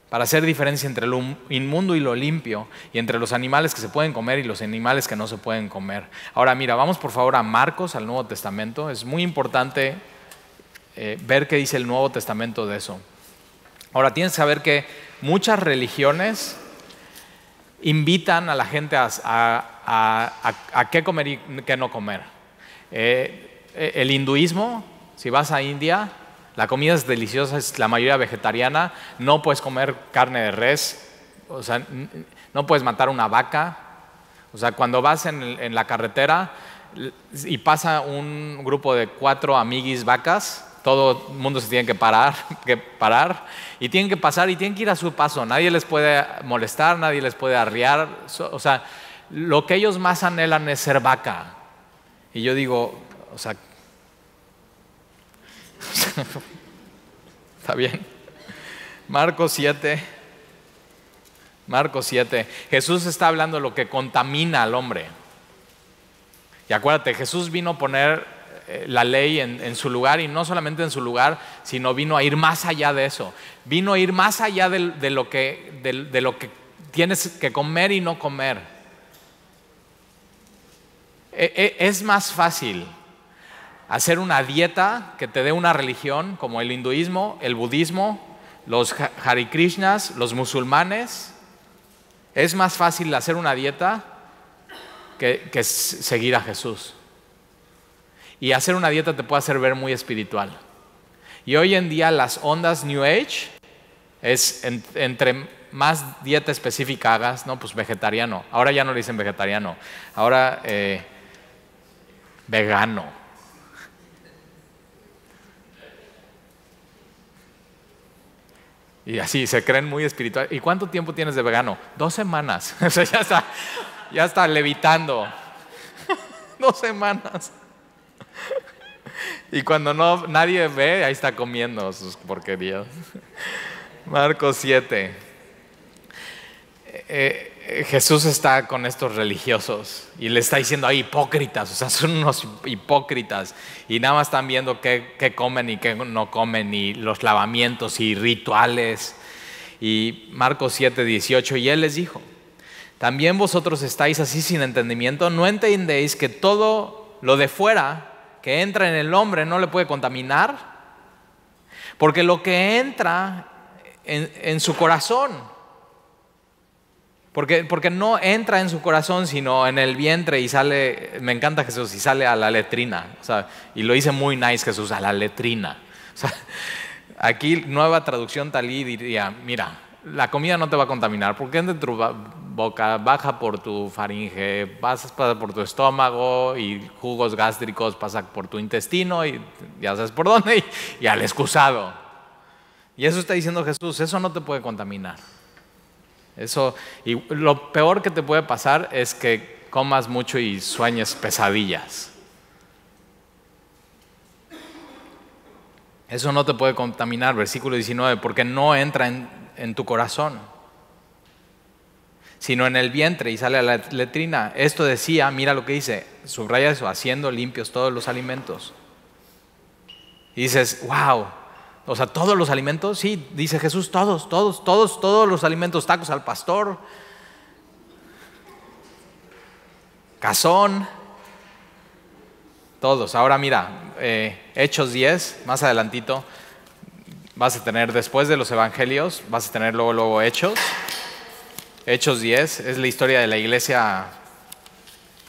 [SPEAKER 1] Para hacer diferencia entre lo inmundo y lo limpio, y entre los animales que se pueden comer y los animales que no se pueden comer. Ahora mira, vamos por favor a Marcos, al Nuevo Testamento. Es muy importante eh, ver qué dice el Nuevo Testamento de eso. Ahora tienes que saber que muchas religiones invitan a la gente a, qué comer y qué no comer. Eh, eh, el hinduismo, si vas a India, la comida es deliciosa, es la mayoría vegetariana, no puedes comer carne de res, o sea, no puedes matar una vaca. O sea, cuando vas en, en la carretera y pasa un grupo de cuatro amiguis vacas, todo el mundo se tiene que parar, que parar y tienen que pasar y tienen que ir a su paso. Nadie les puede molestar, nadie les puede arriar. O sea, lo que ellos más anhelan es ser vaca. Y yo digo, o sea, está bien. Marcos 7. Marcos 7. Jesús está hablando de lo que contamina al hombre. Y acuérdate, Jesús vino a poner la ley en, su lugar y no solamente en su lugar, sino vino a ir más allá de eso. Vino a ir más allá de, lo, que, de, lo que tienes que comer y no comer. E, e, es más fácil hacer una dieta que te dé una religión como el hinduismo, el budismo, los Hare Krishnas, los musulmanes. Es más fácil hacer una dieta que seguir a Jesús. Y hacer una dieta te puede hacer ver muy espiritual. Y hoy en día las ondas New Age es entre más dieta específica hagas, no, pues vegetariano. Ahora ya no le dicen vegetariano, ahora eh, vegano. Y así se creen muy espiritual. ¿Y cuánto tiempo tienes de vegano? Dos semanas. O sea, ya está, ya está levitando. Dos semanas. Y cuando no, nadie ve, ahí está comiendo sus porquerías. Marcos 7. Eh, eh, Jesús está con estos religiosos y le está diciendo, hay hipócritas, o sea, son unos hipócritas y nada más están viendo qué, qué comen y qué no comen y los lavamientos y rituales. Y Marcos 7, 18, y él les dijo, también vosotros estáis así sin entendimiento, no entendéis que todo lo de fuera que entra en el hombre no le puede contaminar, porque lo que entra en, su corazón, porque, porque, no entra en su corazón, sino en el vientre y sale, me encanta Jesús, y sale a la letrina, y lo dice muy nice Jesús, a la letrina. aquí nueva traducción talí diría, mira, la comida no te va a contaminar, porque entra en tu boca, baja por tu faringe, pasa por tu estómago y jugos gástricos pasa por tu intestino y ya sabes por dónde y al excusado. Y eso está diciendo Jesús, eso no te puede contaminar. Eso, y lo peor que te puede pasar es que comas mucho y sueñes pesadillas. Eso no te puede contaminar, versículo 19, porque no entra en, en tu corazón, sino en el vientre y sale a la letrina. Esto decía, mira lo que dice, subraya eso, haciendo limpios todos los alimentos. Y dices, wow, o sea, todos los alimentos, sí, dice Jesús, todos, todos, todos, todos los alimentos, tacos al pastor, cazón, todos. Ahora mira, eh, Hechos 10, más adelantito, vas a tener después de los evangelios, vas a tener luego, luego Hechos. Hechos 10 es la historia de la iglesia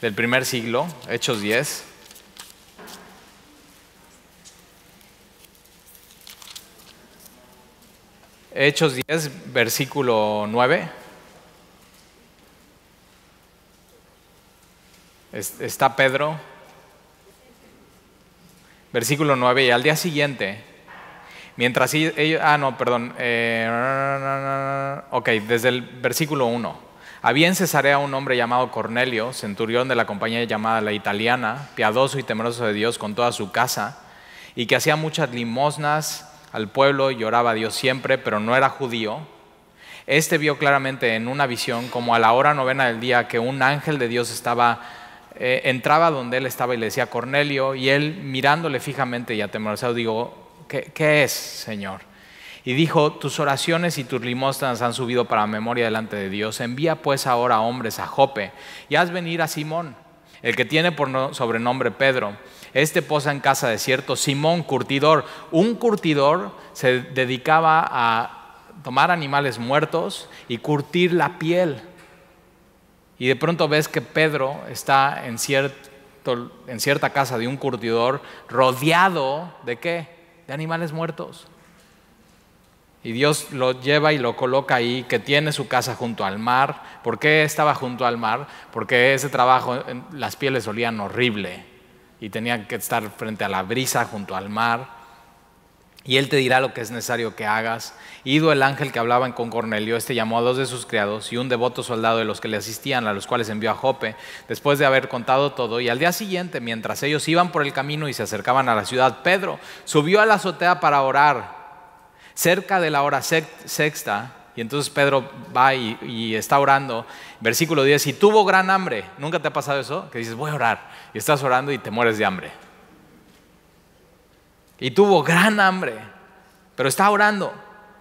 [SPEAKER 1] del primer siglo, Hechos 10. Hechos 10, versículo 9. Está Pedro. Versículo 9. Y al día siguiente, mientras ellos... Ah, no, perdón. Eh, ok, desde el versículo 1. Había en Cesarea un hombre llamado Cornelio, centurión de la compañía llamada La Italiana, piadoso y temeroso de Dios con toda su casa, y que hacía muchas limosnas al pueblo y a Dios siempre, pero no era judío. Este vio claramente en una visión, como a la hora novena del día, que un ángel de Dios estaba, eh, entraba donde él estaba y le decía Cornelio, y él mirándole fijamente y atemorizado, digo, ¿qué, ¿qué es, Señor? Y dijo, tus oraciones y tus limosnas han subido para memoria delante de Dios. Envía pues ahora hombres a Jope y haz venir a Simón, el que tiene por sobrenombre Pedro este posa en casa de cierto Simón Curtidor. Un curtidor se dedicaba a tomar animales muertos y curtir la piel. Y de pronto ves que Pedro está en, en cierta casa de un curtidor rodeado de qué? De animales muertos. Y Dios lo lleva y lo coloca ahí, que tiene su casa junto al mar. ¿Por qué estaba junto al mar? Porque ese trabajo, las pieles olían horrible y tenía que estar frente a la brisa junto al mar. Y él te dirá lo que es necesario que hagas. Ido el ángel que hablaba con Cornelio, este llamó a dos de sus criados y un devoto soldado de los que le asistían, a los cuales envió a Jope, después de haber contado todo. Y al día siguiente, mientras ellos iban por el camino y se acercaban a la ciudad, Pedro subió a la azotea para orar. Cerca de la hora sexta, y entonces Pedro va y, está orando. Versículo 10, y tuvo gran hambre. ¿Nunca te ha pasado eso? Que dices, voy a orar. Y estás orando y te mueres de hambre. Y tuvo gran hambre. Pero está orando.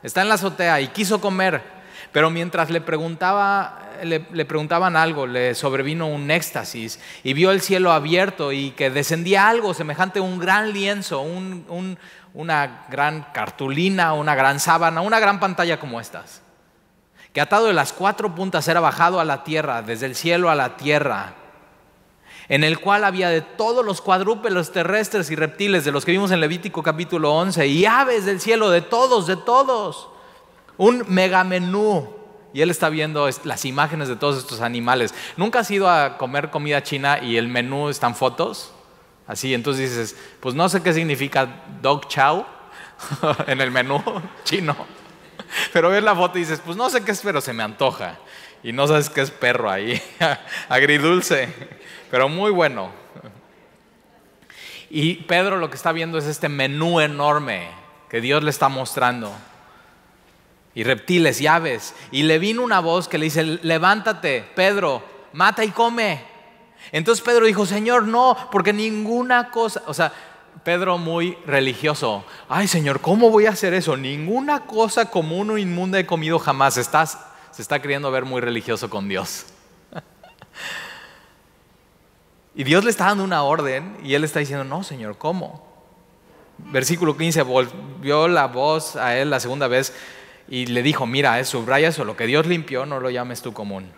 [SPEAKER 1] Está en la azotea y quiso comer. Pero mientras le, preguntaba, le, preguntaban algo, le sobrevino un éxtasis y vio el cielo abierto y que descendía algo semejante a un gran lienzo, un, una gran cartulina, una gran sábana, una gran pantalla como estas que atado de las cuatro puntas era bajado a la tierra, desde el cielo a la tierra, en el cual había de todos los cuadrúpedos terrestres y reptiles de los que vimos en Levítico capítulo 11, y aves del cielo, de todos, de todos. Un megamenú. Y él está viendo las imágenes de todos estos animales. ¿Nunca has ido a comer comida china y el menú están fotos? Así, entonces dices, pues no sé qué significa dog chow en el menú chino. Pero ves la foto y dices, pues no sé qué es, pero se me antoja. Y no sabes qué es perro ahí, agridulce, pero muy bueno. Y Pedro lo que está viendo es este menú enorme que Dios le está mostrando. Y reptiles y aves. Y le vino una voz que le dice, levántate, Pedro, mata y come. Entonces Pedro dijo, Señor, no, porque ninguna cosa, o sea, Pedro muy religioso. Ay Señor, ¿cómo voy a hacer eso? Ninguna cosa común o inmunda he comido jamás. Estás, se está queriendo ver muy religioso con Dios. y Dios le está dando una orden y él está diciendo, no Señor, ¿cómo? Versículo 15, volvió la voz a él la segunda vez y le dijo, mira, es subraya eso, lo que Dios limpió no lo llames tú común.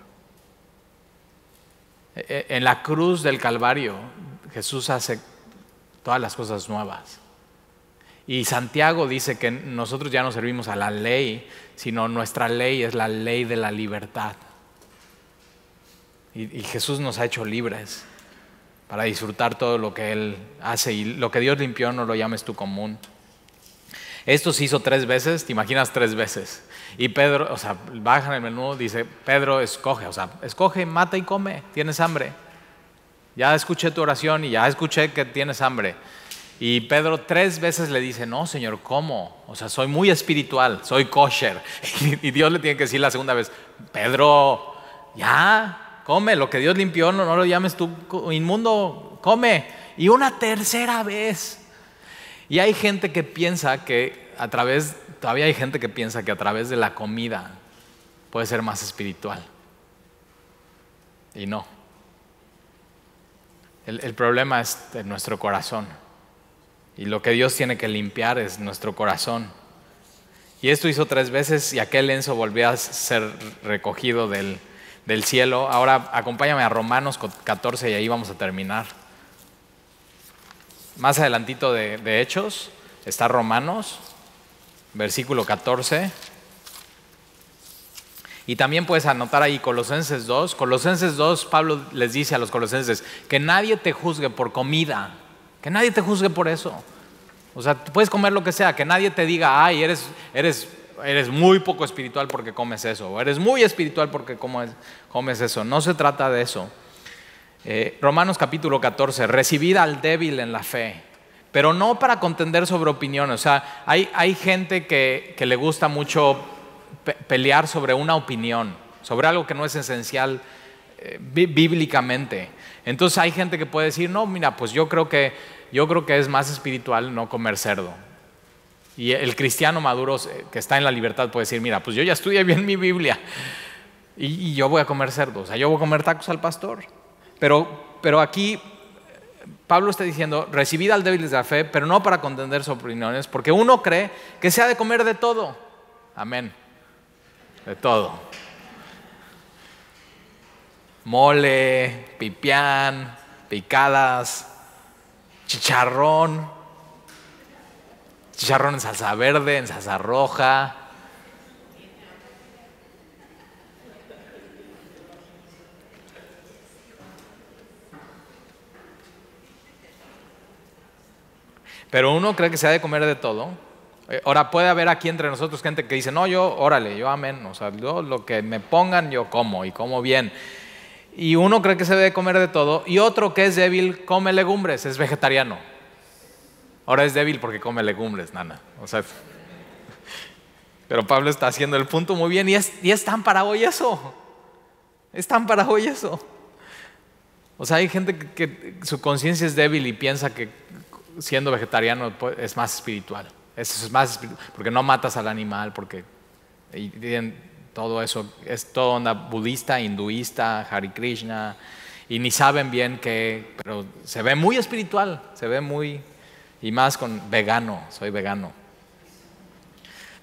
[SPEAKER 1] E, e, en la cruz del Calvario Jesús hace todas las cosas nuevas. Y Santiago dice que nosotros ya no servimos a la ley, sino nuestra ley es la ley de la libertad. Y, Jesús nos ha hecho libres para disfrutar todo lo que Él hace y lo que Dios limpió no lo llames tú común. Esto se hizo tres veces, te imaginas tres veces. Y Pedro, o sea, baja el menú, dice, Pedro, escoge, o sea, escoge, mata y come, tienes hambre. Ya escuché tu oración y ya escuché que tienes hambre. Y Pedro tres veces le dice, no, Señor, ¿cómo? O sea, soy muy espiritual, soy kosher. Y Dios le tiene que decir la segunda vez, Pedro, ya, come, lo que Dios limpió, no, lo llames tú inmundo, come. Y una tercera vez. Y hay gente que piensa que a través, todavía hay gente que piensa que a través de la comida puede ser más espiritual. Y no. El, problema es en nuestro corazón. Y lo que Dios tiene que limpiar es nuestro corazón. Y esto hizo tres veces y aquel lenzo volvió a ser recogido del, cielo. Ahora acompáñame a Romanos 14 y ahí vamos a terminar. Más adelantito de, de Hechos está Romanos, versículo 14. Y también puedes anotar ahí Colosenses 2. Colosenses 2, Pablo les dice a los colosenses que nadie te juzgue por comida que nadie te juzgue por eso. O sea, puedes comer lo que sea, que nadie te diga, ay, eres, eres, eres muy poco espiritual porque comes eso, o eres muy espiritual porque comes eso. No se trata de eso. Eh, Romanos capítulo 14, recibid al débil en la fe, pero no para contender sobre opiniones. O sea, hay, hay gente que, que, le gusta mucho pelear sobre una opinión, sobre algo que no es esencial eh, bíblicamente. Entonces hay gente que puede decir, no, mira, pues yo creo que, yo creo que es más espiritual no comer cerdo. Y el cristiano maduro que está en la libertad puede decir, mira, pues yo ya estudié bien mi Biblia y, yo voy a comer cerdo, o sea, yo voy a comer tacos al pastor. Pero, pero aquí Pablo está diciendo, recibid al débil de la fe, pero no para contender sus opiniones, porque uno cree que se ha de comer de todo. Amén. De todo mole, pipián, picadas, chicharrón, chicharrón en salsa verde, en salsa roja. Pero uno cree que se ha de comer de todo. Eh, ahora puede haber aquí entre nosotros gente que dice, no, yo, órale, yo amén. O sea, yo lo que me pongan, yo como y como bien. Y uno cree que se debe comer de todo y otro que es débil come legumbres, es vegetariano. Ahora es débil porque come legumbres, nana. O sea, pero Pablo está haciendo el punto muy bien y es, y es tan para hoy eso. Es tan para hoy eso. O sea, hay gente que, su conciencia es débil y piensa que siendo vegetariano pues, es más espiritual. Eso es más porque no matas al animal, porque todo eso, es todo onda budista, hinduista, Hari Krishna, y ni saben bien qué, pero se ve muy espiritual, se ve muy, y más con vegano, soy vegano.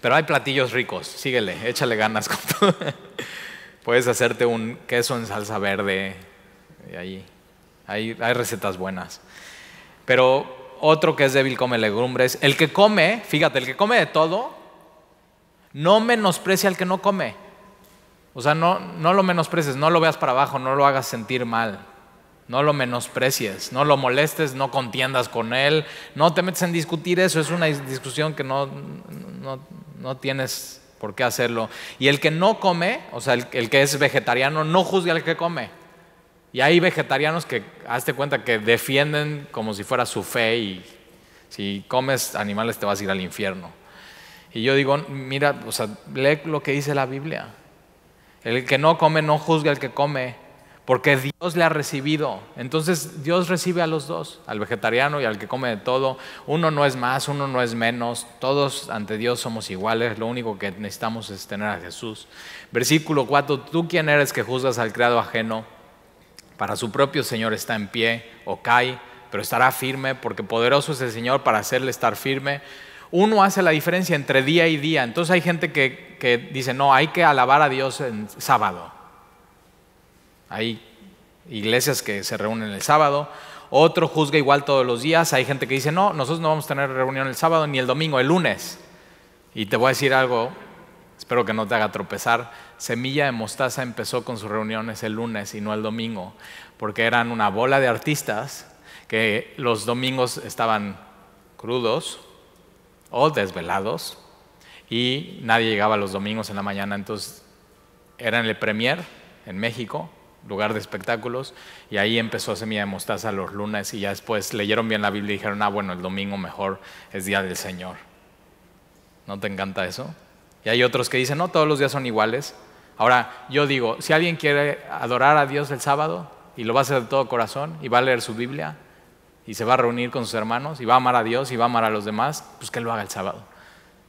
[SPEAKER 1] Pero hay platillos ricos, síguele, échale ganas con todo. Puedes hacerte un queso en salsa verde, y ahí hay, recetas buenas. Pero otro que es débil come legumbres. El que come, fíjate, el que come de todo, no menosprecia al que no come. O sea, no, no lo menosprecies, no lo veas para abajo, no lo hagas sentir mal. No lo menosprecies, no lo molestes, no contiendas con él, no te metes en discutir eso, es una discusión que no, no, tienes por qué hacerlo. Y el que no come, o sea, el, el, que es vegetariano, no juzgue al que come. Y hay vegetarianos que, hazte cuenta, que defienden como si fuera su fe y si comes animales te vas a ir al infierno. Y yo digo, mira, o sea, lee lo que dice la Biblia. El que no come no juzga al que come, porque Dios le ha recibido. Entonces Dios recibe a los dos, al vegetariano y al que come de todo. Uno no es más, uno no es menos. Todos ante Dios somos iguales. Lo único que necesitamos es tener a Jesús. Versículo 4, ¿tú quién eres que juzgas al criado ajeno? Para su propio Señor está en pie o cae, pero estará firme, porque poderoso es el Señor para hacerle estar firme uno hace la diferencia entre día y día. Entonces hay gente que, dice, no, hay que alabar a Dios en sábado. Ahí iglesias que se reúnen el sábado, otro juzga igual todos los días, hay gente que dice, no, nosotros no vamos a tener reunión el sábado ni el domingo, el lunes. Y te voy a decir algo, espero que no te haga tropezar, Semilla de Mostaza empezó con sus reuniones el lunes y no el domingo, porque eran una bola de artistas que los domingos estaban crudos o desvelados y nadie llegaba los domingos en la mañana, entonces era en el Premier en México, lugar de espectáculos, y ahí empezó Semilla de Mostaza los lunes y ya después leyeron bien la Biblia y dijeron, ah, bueno, el domingo mejor es Día del Señor. ¿No te encanta eso? Y hay otros que dicen, no, todos los días son iguales. Ahora, yo digo, si alguien quiere adorar a Dios el sábado y lo va a hacer de todo corazón y va a leer su Biblia y se va a reunir con sus hermanos y va a amar a Dios y va a amar a los demás, pues que lo haga el sábado.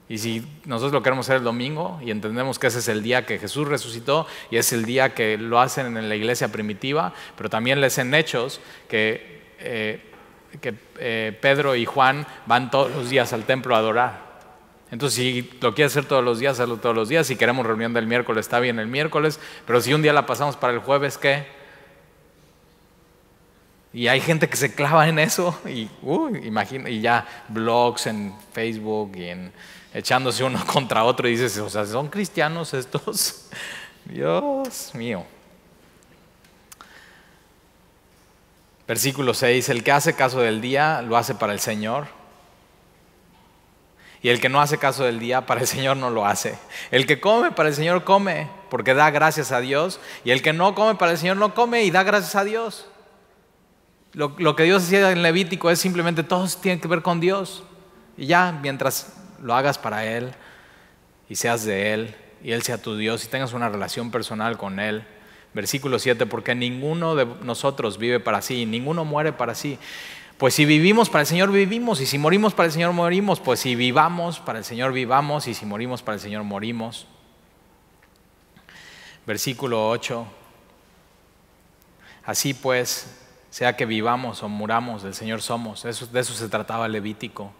[SPEAKER 1] Y si nosotros lo queremos hacer el domingo y entendemos que ese es el día que Jesús resucitó y es el día que lo hacen en la iglesia primitiva, pero también les en hechos que, eh, eh, Pedro y Juan van todos los días al templo a adorar. Entonces, si lo quieres hacer todos los días, hazlo todos los días. Si queremos reunión del miércoles, está bien el miércoles. Pero si un día la pasamos para el jueves, ¿qué? Y hay gente que se clava en eso y, imagina, y ya blogs en Facebook y en, echándose uno contra otro y dices, o sea, ¿son cristianos estos? Dios mío. Versículo 6, el que hace caso del día lo hace para el Señor y el que no hace caso del día, para el Señor no lo hace. El que come, para el Señor come, porque da gracias a Dios. Y el que no come, para el Señor no come y da gracias a Dios. Lo, lo que Dios hacía en Levítico es simplemente todos tienen que ver con Dios. Y ya, mientras lo hagas para Él y seas de Él y Él sea tu Dios y tengas una relación personal con Él. Versículo 7, porque ninguno de nosotros vive para sí, ninguno muere para sí. Pues si vivimos para el Señor, vivimos. Y si morimos para el Señor, morimos. Pues si vivamos para el Señor, vivamos. Y si morimos para el Señor, morimos. Versículo 8. Así pues, sea que vivamos o muramos, del Señor somos. De eso se trataba Levítico.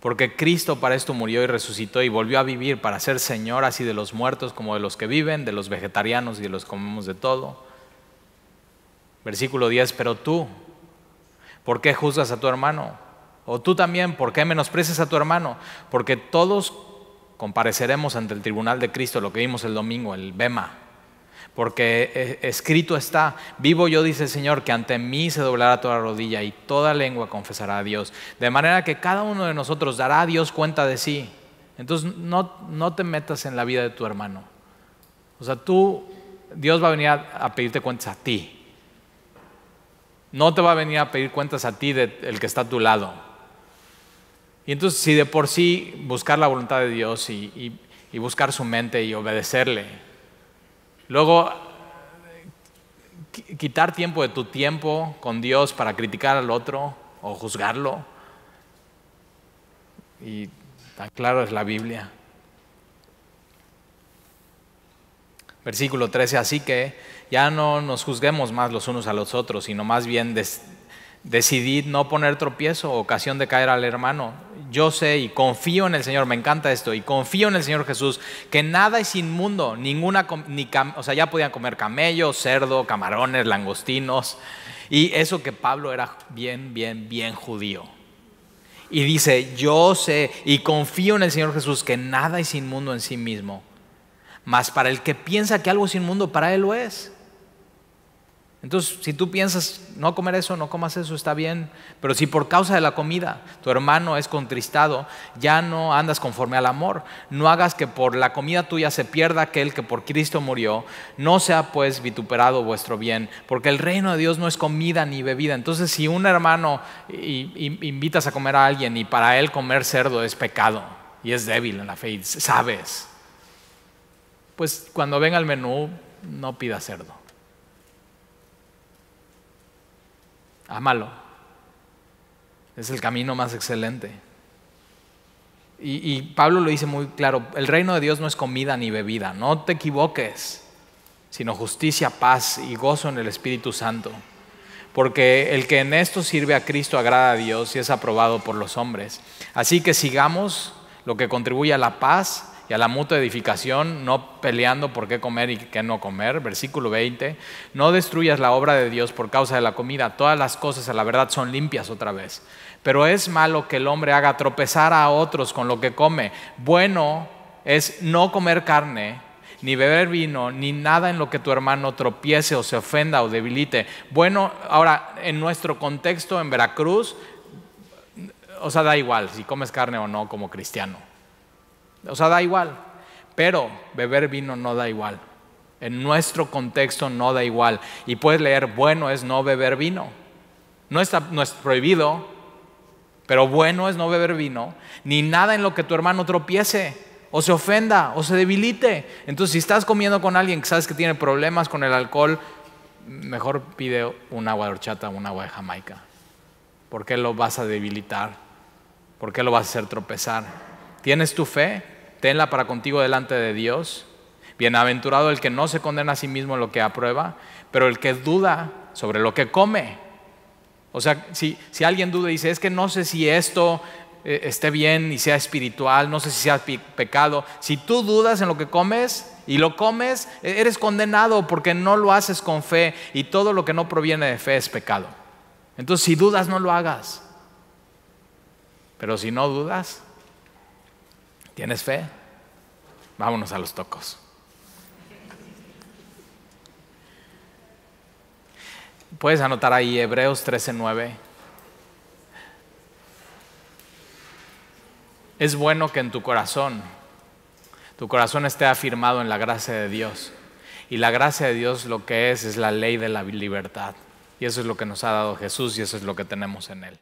[SPEAKER 1] Porque Cristo para esto murió y resucitó y volvió a vivir para ser Señor así de los muertos como de los que viven, de los vegetarianos y de los que comemos de todo. Versículo 10, pero tú, ¿Por qué juzgas a tu hermano? O tú también, ¿por qué menosprecias a tu hermano? Porque todos compareceremos ante el tribunal de Cristo, lo que vimos el domingo, el Bema. Porque eh, escrito está, vivo yo, dice el Señor, que ante mí se doblará toda rodilla y toda lengua confesará a Dios. De manera que cada uno de nosotros dará a Dios cuenta de sí. Entonces no, no te metas en la vida de tu hermano. O sea, tú, Dios va a venir a pedirte cuentas a ti. No te va a venir a pedir cuentas a ti del que está a tu lado. Y entonces si de por sí buscar la voluntad de Dios y, buscar su mente y obedecerle, luego quitar tiempo de tu tiempo con Dios para criticar al otro o juzgarlo, y tan claro es la Biblia. Versículo 13, así que ya no nos juzguemos más los unos a los otros, sino más bien decidid no poner tropiezo o ocasión de caer al hermano. Yo sé y confío en el Señor, me encanta esto, y confío en el Señor Jesús, que nada es inmundo, ninguna, ni o sea, ya podían comer camello, cerdo, camarones, langostinos, y eso que Pablo era bien, bien, bien judío. Y dice, yo sé y confío en el Señor Jesús, que nada es inmundo en sí mismo, mas para el que piensa que algo es inmundo, para él lo es. Entonces, si tú piensas no comer eso, no comas eso, está bien. Pero si por causa de la comida tu hermano es contristado, ya no andas conforme al amor. No hagas que por la comida tuya se pierda aquel que por Cristo murió. No sea pues vituperado vuestro bien, porque el reino de Dios no es comida ni bebida. Entonces, si un hermano invitas a comer a alguien y para él comer cerdo es pecado y es débil en la fe, sabes, pues cuando venga el menú, no pida cerdo. Ámalo. Es el camino más excelente. Y, Pablo lo dice muy claro, el reino de Dios no es comida ni bebida, no te equivoques, sino justicia, paz y gozo en el Espíritu Santo. Porque el que en esto sirve a Cristo agrada a Dios y es aprobado por los hombres. Así que sigamos lo que contribuye a la paz y a la mutua edificación, no peleando por qué comer y qué no comer. Versículo 20, no destruyas la obra de Dios por causa de la comida, todas las cosas a la verdad son limpias otra vez. Pero es malo que el hombre haga tropezar a otros con lo que come. Bueno es no comer carne, ni beber vino, ni nada en lo que tu hermano tropiece o se ofenda o debilite. Bueno, ahora, en nuestro contexto en Veracruz, o sea, da igual si comes carne o no como cristiano. O sea, da igual. Pero beber vino no da igual. En nuestro contexto no da igual. Y puedes leer, bueno es no beber vino. No, está, no es prohibido, pero bueno es no beber vino, ni nada en lo que tu hermano tropiece, o se ofenda, o se debilite. Entonces, si estás comiendo con alguien que sabes que tiene problemas con el alcohol, mejor pide un agua de horchata un agua de Jamaica. ¿Por qué lo vas a debilitar? ¿Por qué lo vas a hacer tropezar? ¿Tienes tu fe? Tenla para contigo delante de Dios. Bienaventurado el que no se condena a sí mismo en lo que aprueba, pero el que duda sobre lo que come. O sea, si, si alguien duda y dice, es que no sé si esto eh, esté bien y sea espiritual, no sé si sea pecado, si tú dudas en lo que comes y lo comes, e-, eres condenado porque no lo haces con fe y todo lo que no proviene de fe es pecado. Entonces, si dudas, no lo hagas. Pero si no dudas, ¿Tienes fe? Vámonos a los tocos. Puedes anotar ahí Hebreos 13:9. Es bueno que en tu corazón, tu corazón esté afirmado en la gracia de Dios. Y la gracia de Dios lo que es es la ley de la libertad. Y eso es lo que nos ha dado Jesús y eso es lo que tenemos en Él.